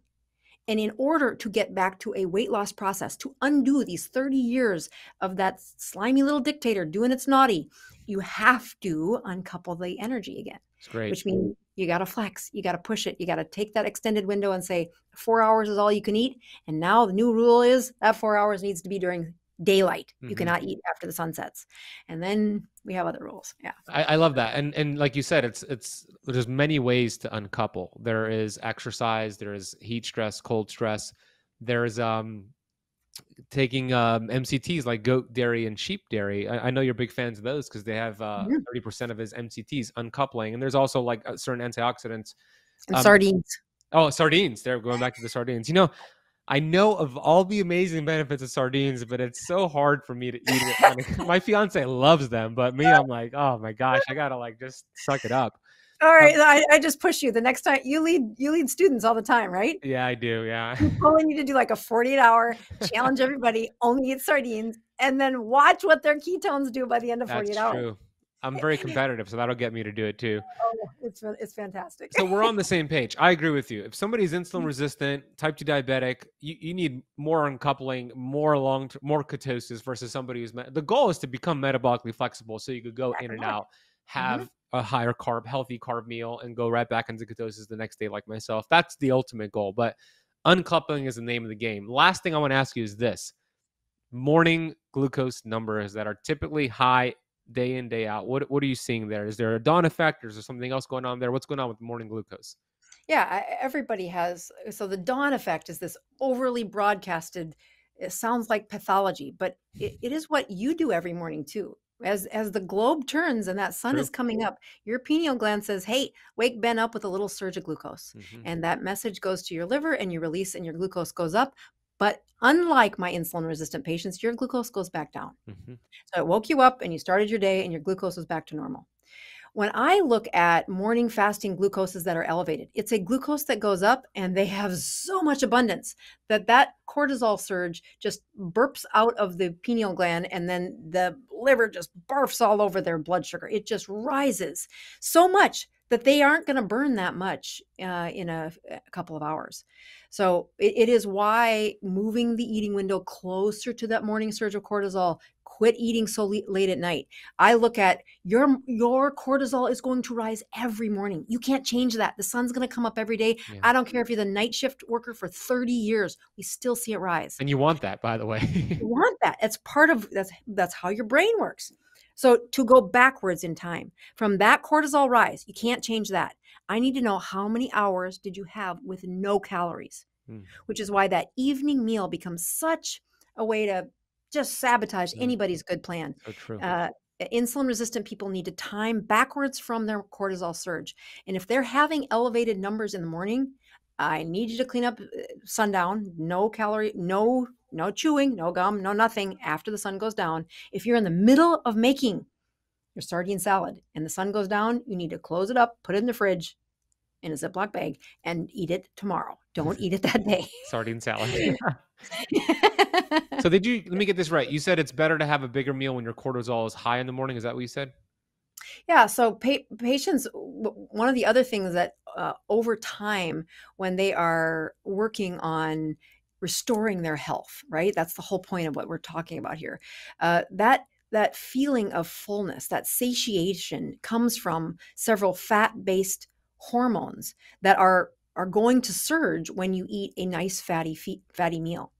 And in order to get back to a weight loss process, to undo these 30 years of that slimy little dictator doing its naughty, you have to uncouple the energy again, It's great. which means you got to flex, you got to push it, you got to take that extended window and say, four hours is all you can eat. And now the new rule is that four hours needs to be during daylight. You Mhm. cannot eat after the sun sets. And then we have other rules. Yeah. I, I love that, and and like you said, it's it's there's many ways to uncouple. There is exercise, there is heat stress, cold stress. There's um taking um, MCTs like goat dairy and sheep dairy. I, I know you're big fans of those because they have uh, Mhm. 30% of his MCTs uncoupling, and there's also like uh, certain antioxidants. And Um, sardines. Oh, sardines! They're going back to the sardines. You know, I know of all the amazing benefits of sardines, but it's so hard for me to eat it. my fiance loves them, but me, I'm like, oh my gosh, I gotta like just suck it up. All right. Um I, I just push you. The next time you lead, you lead students all the time, right? Yeah, I do. Yeah. Pulling you to do like a 48 hour challenge everybody, only eat sardines, and then watch what their ketones do by the end of 48 That's hours. true. I'm very competitive, so that'll get me to do it too. Oh, it's it's fantastic. So we're on the same page. I agree with you. If somebody's insulin mm-hmm. resistant, type 2 diabetic, you, you need more uncoupling, more long, more ketosis versus somebody who's. The goal is to become metabolically flexible so you could go in and out, have mm-hmm. a higher carb, healthy carb meal, and go right back into ketosis the next day, like myself. That's the ultimate goal. But uncoupling is the name of the game. Last thing I want to ask you is this morning glucose numbers that are typically high day in day out what what are you seeing there is there a dawn effect or is there something else going on there what's going on with morning glucose Yeah, everybody has. So the dawn effect is this overly broadcasted. It sounds like pathology, but it, it is what you do every morning too. As as the globe turns and that sun True. is coming up, your pineal gland says, "Hey, wake Ben up with a little surge of glucose," Mhm. and that message goes to your liver, and you release, and your glucose goes up. But unlike my insulin resistant patients, your glucose goes back down. Mm-hmm. So it woke you up and you started your day and your glucose was back to normal. When I look at morning fasting glucoses that are elevated, it's a glucose that goes up and they have so much abundance that that cortisol surge just burps out of the pineal gland and then the liver just barfs all over their blood sugar. It just rises so much that they aren't going to burn that much uh, in a, a couple of hours. So it, it is why moving the eating window closer to that morning surge of cortisol, quit eating so late at night. I look at your your cortisol is going to rise every morning. You can't change that. The sun's going to come up every day. Yeah. I don't care if you're the night shift worker for 30 years, we still see it rise. and you want that by the way You want that. It's part of that's that's how your brain works. So to go backwards in time from that cortisol rise, you can't change that. I need to know how many hours did you have with no calories, Mm. which is why that evening meal becomes such a way to just sabotage Mm. anybody's good plan. so true Uh, insulin resistant people need to time backwards from their cortisol surge. And if they're having elevated numbers in the morning, I need you to clean up uh, sundown, no calorie, no no chewing, no gum, no nothing after the sun goes down. If you're in the middle of making your sardine salad and the sun goes down, you need to close it up, put it in the fridge, in a Ziploc bag and eat it tomorrow. Don't eat it that day. Sardine salad. so did you let me get this right? You said it's better to have a bigger meal when your cortisol is high in the morning. Is that what you said? Yeah. So pa- patients, one of the other things that uh, over time, when they are working on restoring their health, right? That's the whole point of what we're talking about here. Uh, that that feeling of fullness, that satiation, comes from several fat-based hormones that are are going to surge when you eat a nice fatty fatty meal.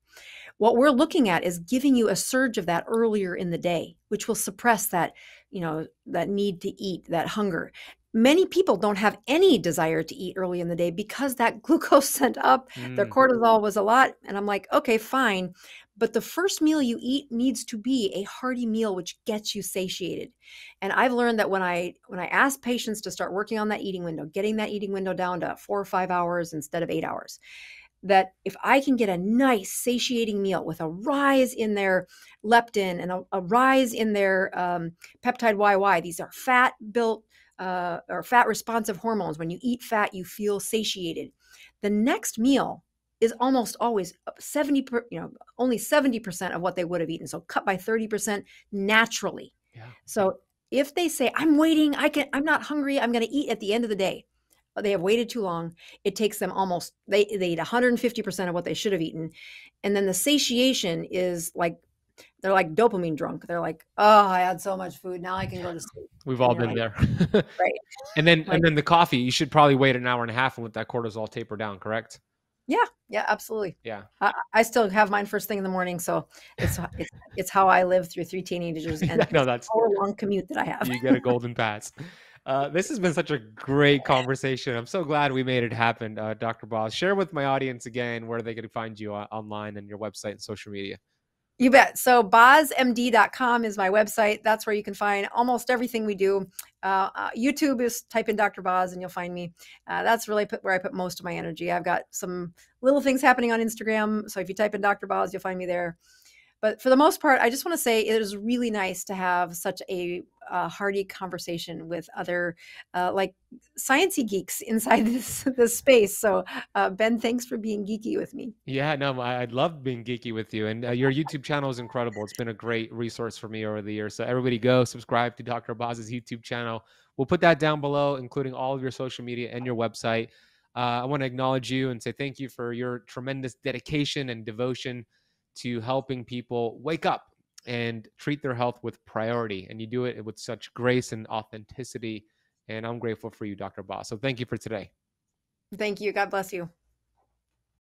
What we're looking at is giving you a surge of that earlier in the day, which will suppress that, you know, that need to eat, that hunger. Many people don't have any desire to eat early in the day because that glucose sent up, mm. their cortisol was a lot. And I'm like, okay, fine. But the first meal you eat needs to be a hearty meal which gets you satiated. And I've learned that when I when I ask patients to start working on that eating window, getting that eating window down to 4 or 5 hours instead of 8 hours, that if I can get a nice satiating meal with a rise in their leptin and a, a rise in their um, peptide YY, these are fat built uh, or fat responsive hormones. When you eat fat, you feel satiated. The next meal is almost always 70 per, you know only 70% of what they would have eaten so cut by 30% naturally yeah. so if they say i'm waiting i can i'm not hungry i'm going to eat at the end of the day but they have waited too long. It takes them almost they they eat 150% of what they should have eaten. And then the satiation is like they're like dopamine drunk. They're like, "Oh, I had so much food. Now I can go to sleep." We've all been like, there. right. And then like, and then the coffee, you should probably wait an hour and a half and let that cortisol taper down, correct? Yeah, yeah, absolutely. Yeah, I, I, still have mine first thing in the morning, so it's it's, it's how I live through three teenagers and no, that's a long commute that I have. you get a golden pass. Uh, this has been such a great conversation. I'm so glad we made it happen, uh, Dr. Boz. Share with my audience again where they can find you uh, online and your website and social media. You bet. So bozmd.com is my website. That's where you can find almost everything we do. Uh, uh, YouTube is type in Dr. Boz and you'll find me. Uh, that's really put, where I put most of my energy. I've got some little things happening on Instagram. So if you type in Dr. Boz, you'll find me there. But for the most part, I just want to say it is really nice to have such a, a hearty conversation with other uh, like sciency geeks inside this this space. So uh, Ben, thanks for being geeky with me. Yeah, no, I, love being geeky with you, and uh, your YouTube channel is incredible. It's been a great resource for me over the years. So everybody, go subscribe to Dr. Boz's YouTube channel. We'll put that down below, including all of your social media and your website. Uh, I want to acknowledge you and say thank you for your tremendous dedication and devotion to helping people wake up and treat their health with priority. And you do it with such grace and authenticity. And I'm grateful for you, Dr. Boz. So thank you for today. Thank you. God bless you.